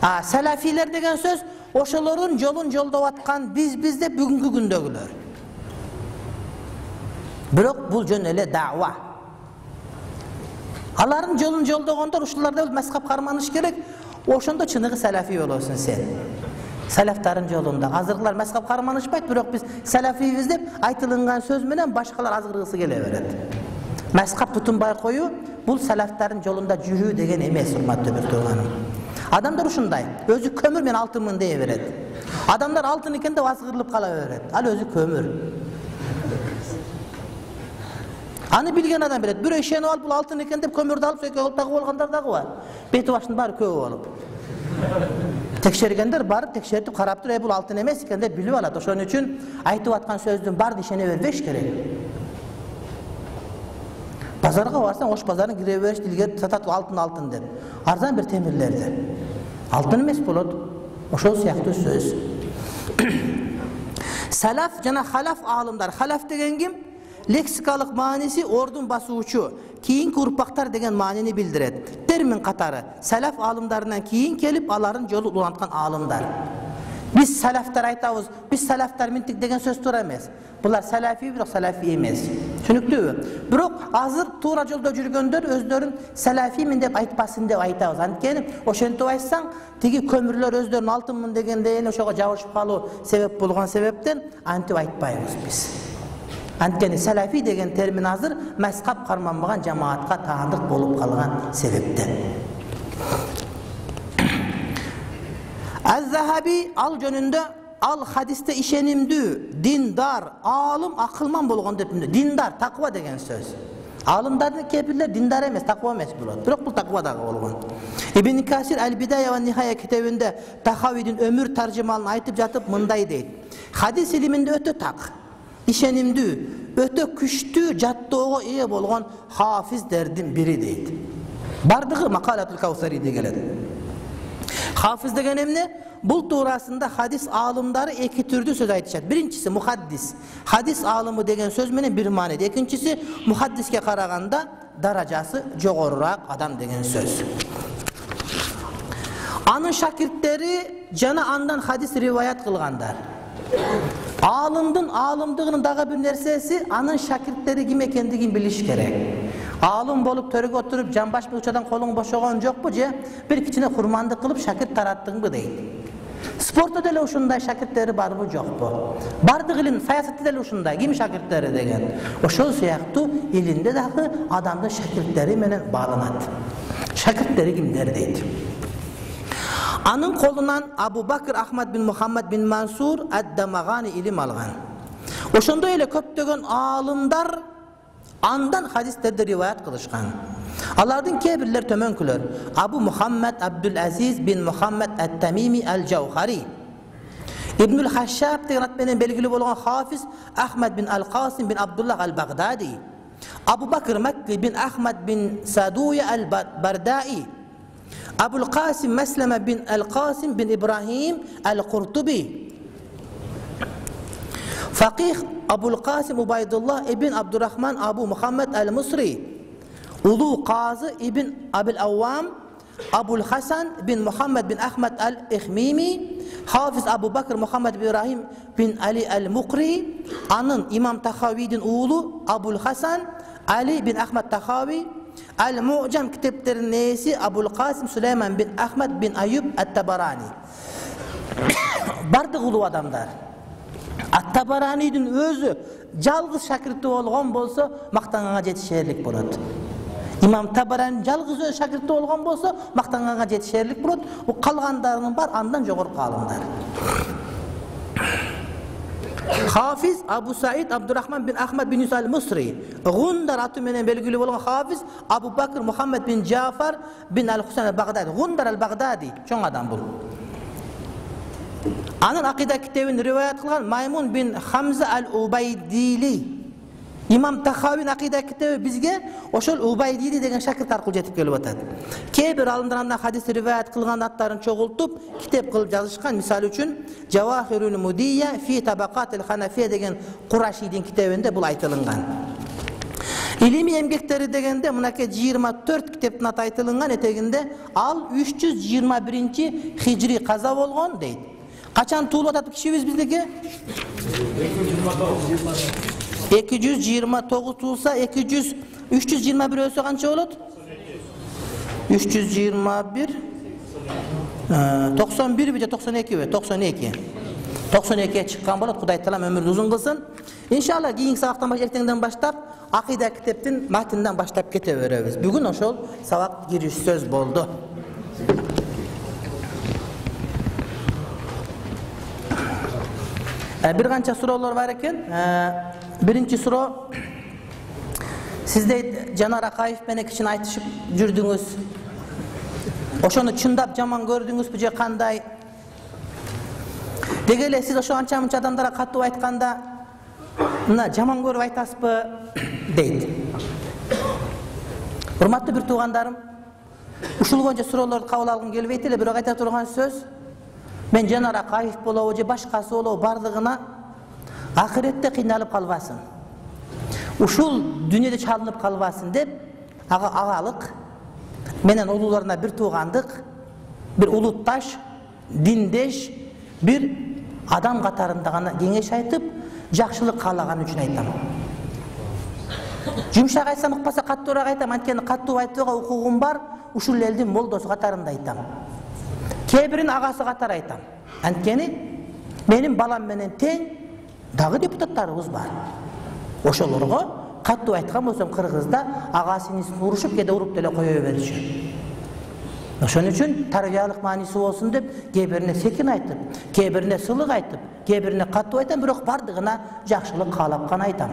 а салафилер деген сөз ошолордун жолун жолдоп аткан биз биз деп бүгүнкү күндөгүлөр. Бирок бул жөн эле дава алардын жолун жолдогондор ушуларда мазхаб карманыш керек. Ошондо чыныгы салафи болосуң сен. Салафтардын жолунда. Азыркылар мазхаб карманышпайт бирок биз салафийбиз деп айтылынган сөз менен башкалар азгыргысы келе берет. Мазхаб тутунбай коюу бул салафтардын жолунда жүрүү деген эмес урматтуу бир тууганым. Адамдар ушундай. Өзү көмүр мен алтынмын дей берет. Адамдар алтын экен деп азгырылып кала берет. Ал өзү көмүр. Аны билген адам билет бирөө ишенип алып бул алтын экен деп көмүрдү алып экөө кылып тагып алгандар дагы бар бети башынын баары көө болуп. Текшергендер барып текшертип карап туруп э бул алтын эмес экен деп билип алат. Ошон үчүн айтып аткан сөздүн баарына ишене бербеш керек. Базарга барсаң ош базарына кире бериш илгери сатат алтын алтын деп. Арзан бир темирлерди. Алтын эмес болот ошол сыяктуу сөз салаф жана халаф аалымдар халаф деген ким лексикалык мааниси ордун басуучу кийинки урпактар деген маанини билдирет термин катары салаф аалымдарынан кийин келип алардын жолун уланткан аалымдар биз салафтар айтабыз биз салафтар минтик деген сөз туура эмес булар салафи бирок салафи эмес түшүнүктүүбү бирок азыр туура жолдо жүргөндөр өздөрүн салафимин деп айтпасын деп айтабыз анткени ошентип айтсаң тиги көмүрлөр өздөрүн алтынмын дегенде эле ошого жабышып калуу себеп болгон себептен антип айтпайбыз биз анткени салафи деген термин азыр мазхаб карманбаган жамаатка таандык болуп калган себептен аззахаби ал жөнүндө ал хадисте ишенимдүү диндар аалым акылман болгон деп диндар таква деген сөз аалымдардын кээ бирлер диндар эмес таква эмес болот бирок бул таква дагы болгон ибн касир аль бидая ва нихая китебинде тахавидин өмүр таржымалын айтып жатып мындай дейт хадис илиминде өтө так ишенимдүү өтө күчтүү жаттоого ээ болгон хафиздердин бири дейт бардыгы макалатул каусариде келет хафиз деген эмне бул туурасында хадис аалымдары эки түрдүү сөз айтышат биринчиси мухаддис хадис аалымы деген сөз менен бир мааниде экинчиси мухаддиске караганда даражасы жогорураак адам деген сөз анын шакирттери жана андан хадис риваят кылгандар аалымдын аалымдыгынын дагы бир нерсеси анын шакирттери ким экендигин билиш керек аалым болуп төрөгө отуруп жамбаш учадан колуң бошогон жокпу же бир кичине курмандык кылып шакирт тараттыңбы дейт спортто деле ушундай шакирттери барбы жокпу баардык илим саясатта деле ушундай ким шакирттери деген ошол сыяктуу илимде дагы адамдын шакирттери менен бааланат шакирттери кимдер дейт анын колунан абу бакр ахмад бин мухаммад бин мансур ад дамагани илим алган ошондой эле көптөгөн аалымдар андан хадистерди риваят кылышкан. Алардын кээ бирлери төмөнкүлөр абу мухаммад абдул азиз бин мухаммад ат тамими ал жаухари ибнул хашаб деген ат менен белгилүү болгон хафиз ахмад бин ал касим бин абдуллах ал багдади абу бакр макки бин ахмад бин садуя ал бардаи абул касим маслама бин ал касим бин ибрахим ал куртуби фақих абул касим убайдуллах ибн абдурахман абу мухаммад ал мусри улуу қазы ибн абил ауам абул хасан бин мухаммад бин ахмад ал ихмими хафиз абу бакр мухаммад бин ибрахим бин али ал мукри анын имам тахавийдин уулу абул хасан али бин ахмад тахави ал мужам китептеринин ээси абул касим сулейман бин ахмад бин аюб ат табарани бардык улуу адамдар ат табаранийдин өзү жалгыз шакирти болгон болсо мактанганга жетишерлик болот имам табарани жалгыз өзү шакирти болгон болсо мактанганга жетишерлик болот калгандарынын баары андан жогорку аалымдар хафиз абу саид абдурахман бин ахмад бин юса ал мусри гундар аты менен белгилүү болгон хафиз абу бакр мухаммад бин жафар бин ал хусейн ал багдади гундар ал багдади чоң адам бул анын акида китебин риваят кылган маймун бин хамза ал убайдили имам тахауин акида китеби бизге ошол убайдили деген шакирт аркылуу жетип келип атат кээ бир аалымдар хадис риваят кылган аттарын чогултуп китеп кылып жазышкан мисалы үчүн жавахирул мудия фи табакат ханафия деген курашидин китебинде бул айтылынган илимий эмгектери дегенде мынакей жыйырма төрт китептин аты айтылынган этегинде ал үч жүз жыйырма биринчи хижри каза болгон дейт качан туулуп атат кишибиз биздики эки жүз жыйырма тогуз туулса эки жүз үч жүз жыйырма бир өлсө канча болот үч жүз жыйырма бир токсон бирби же токсон экиби токсон эки токсон экиге чыккан болот кудай таалам өмүрүн узун кылсын иншалла кийинки сабактан эртеңден баштап акида китептин матнинен биринчи суроо сиз дейт жанар акаев менен кичине айтышып жүрдүңүз ошону чындап жаман көрдүңүзбү же кандай деги эле сиз ошо анча мынча адамдарга катуу айтканда мына жаман көрүп айтасызбы дейт урматтуу бир туугандарым ушул боюнча суроолорду кабыл алгым келбейт эле бирок айта турган сөз мен жанар акаев болобу же башкасы болобу баардыгына акыретте кыйналып калбасын ушул дүйнөдө чалынып калбасын деп ага агалык менен улууларына бир туугандык бир улутташ диндеш бир адам катарында гана кеңеш айтып жакшылык каалаган үчүн айтам жумшак айтсам ыкпаса каттуураак айтам анткени каттуу айтууга укугум бар ушул элдин молдосу катарында айтам кээ бирин агасы катары айтам анткени менин балам менен тең дагы депутаттарыбыз бар. Ошолорго каттуу айткан болсом кыргызда ага сиңдисин урушуп кээде уруп деле кое беришет ошон үчүн тарбиялык мааниси болсун деп кээ бирине секин айтып кээ бирине сылык айтып кээ бирине каттуу айтам бирок баардыгына жакшылык каалап гана айтам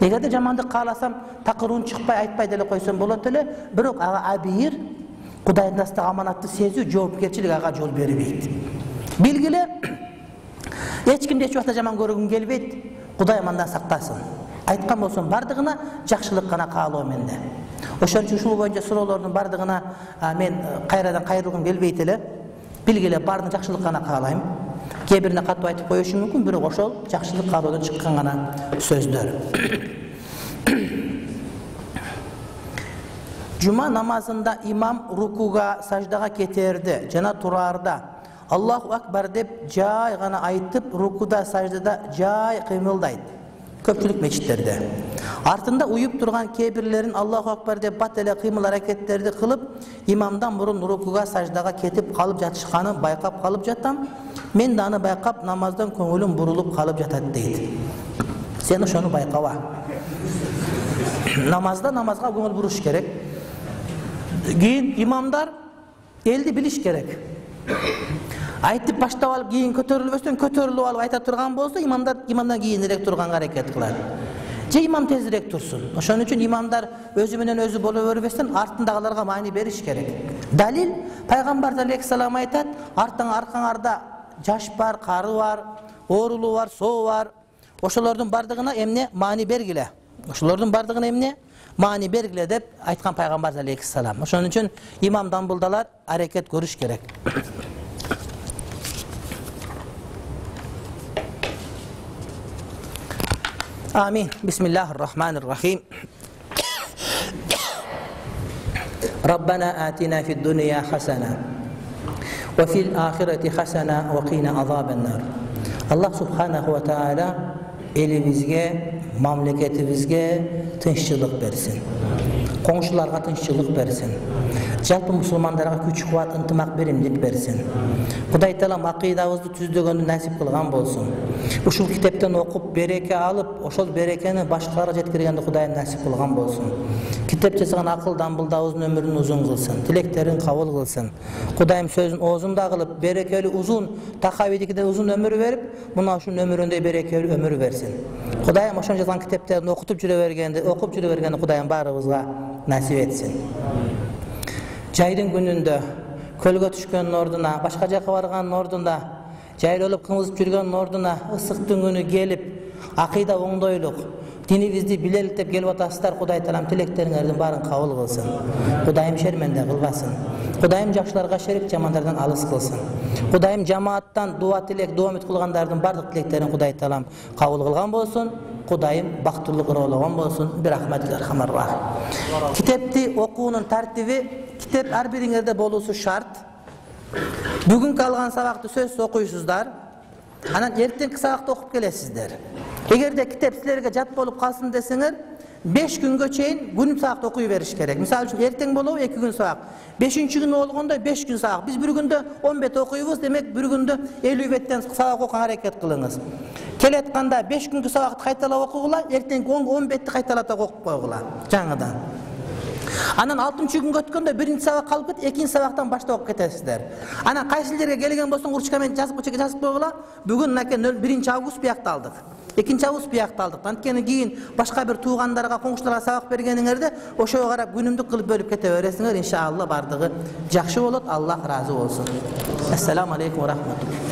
эгерде жамандык кааласам такыруун чыкпай айтпай деле койсом болот эле бирок ага абийир кудайдын астагы аманатты сезүү жоопкерчилик ага жол бербейт билгиле кимди эч убакта жаман көргүм келбейт кудай мандан сактасын айткан болсом баардыгына жакшылык гана каалоо менде ошон үчүн ушул боюнча суроолордун баардыгына мен кайрадан кайрылгым келбейт эле билгиле баарына жакшылык гана каалайм кээ бирине каттуу айтып коюшум мүмкүн бирок ошол жакшылык каалоодон чыккан гана сөздөр жума намазында имам рукуга саждага кетээрде жана тураарда аллаху акбар деп жай гана айтып рукуда саждада жай кыймылдайт көпчүлүк мечиттерде артында уюп турган кээ бирлерин аллаху акбар деп бат эле кыймыл аракеттерди кылып имамдан мурун рукуга саждага кетип калып жатышканын байкап калып жатам мен да аны байкап намаздан көңүлүм бурулуп калып жатат дейт сен ошону байкаба намазда намазга көңүл буруш керек кийин имамдар элди билиш керек айтып баштап алып кийин көтөрүлбөстөн көтөрүлүп алып айта турган болсо имамдар имамдан кийинирээк турганга аракет кылат. Же имам тезирээк турсун. Ошон үчүн имамдар өзү менен өзү боло бербестен артындагыларга маани бериш керек. Далил пайгамбар алейхисалам айтат аркаңарда жаш бар кары бар оорулуу бар соо бар. Ошолордун баардыгына эмне маани бергиле? Ошолордун баардыгына эмне mani belgilä dep aýtgan paýgambar aleyhisselam. Oşoň üçin imamdan buldalar hareket görüş gerek. Amin. Bismillahirrahmanirrahim. ربنا آتنا في الدنيا حسنة وفي الآخرة حسنة وقنا عذاب النار Allah subhanahu wa taala elimizge, mamleketimizge тынччылык берсин коңшуларга тынччылык берсин жалпы мусулмандарга күч кубат ынтымак беримдик берсин кудай таалам акыйдабызды түздөгөндү насип кылган болсун ушул китептен окуп береке алып ошол берекени башкаларга жеткиргенди кудайым насип кылган болсун китеп жазган акыл дамбылдабыздын өмүрүн узун кылсын тилектерин кабыл кылсын кудайым сөзүн оозунда кылып берекелүү узун такабидикиден узун өмүр берип мына ушунун өмүрүндөй берекелүү өмүр берсин кудайым ошону жазган китептерин окутуп жүрө бергенди окуп жүрө бергенди кудайым баарыбызга насип этсин жайдын күнүндө көлгө түшкөндүн ордуна башка жака баргандын ордуна жайлолуп кыңызып жүргөндүн ордуна ысыктын күнү келип акыйда оңдойлук динибизди билелик деп келип атасыздар кудай таалам тилектериңердин баарын кабыл кылсын кудайым шерменде кылбасын кудайым жакшыларга шерик жамандардан алыс кылсын кудайым жамааттан дуа тилек дуа үмүт кылгандардын баардык тилектерин кудай таалам кабыл кылган болсун кудайым бактылуу ыроологон болсун китепти окуунун тартиби китеп ар бириңерде болуусу шарт бүгүнкү алган сабакты сөзсүз окуйсуздар анан эртеңки сабакты окуп келесиздер эгерде китеп силерге жат болуп калсын десеңер беш күнгө чейин күн сабакты окуй бериш керек мисалы үчүн эртең болобу эки күн сабак бешинчи күнү болгондо беш күн сабак биз бир күндө он бет окуйбуз демек бир күндө элүү беттен сабак окуганга аракет кылыңыз келатканда беш күнгү сабакты кайталап окугула эртеңки он бетти кайталап окуп койгула жаңыдан анан алтынчы күнгө өткөндө биринчи сабак калып кетип экинчи сабактан баштап окуп кетесиздер анан кайсы жерге келген болсоң ручкамен жазып жазып койгула бүгүн мынакей биринчи август биякталдык экинчи август биякталдык анткени кийин башка бир туугандарга коңшуларга сабак бергениңерде ошого карап күнүмдүк кылып бөлүп кете бересиңер иншалла баардыгы жакшы болот. Аллах ыраазы болсун. Ассаламу алейкум рахматулла.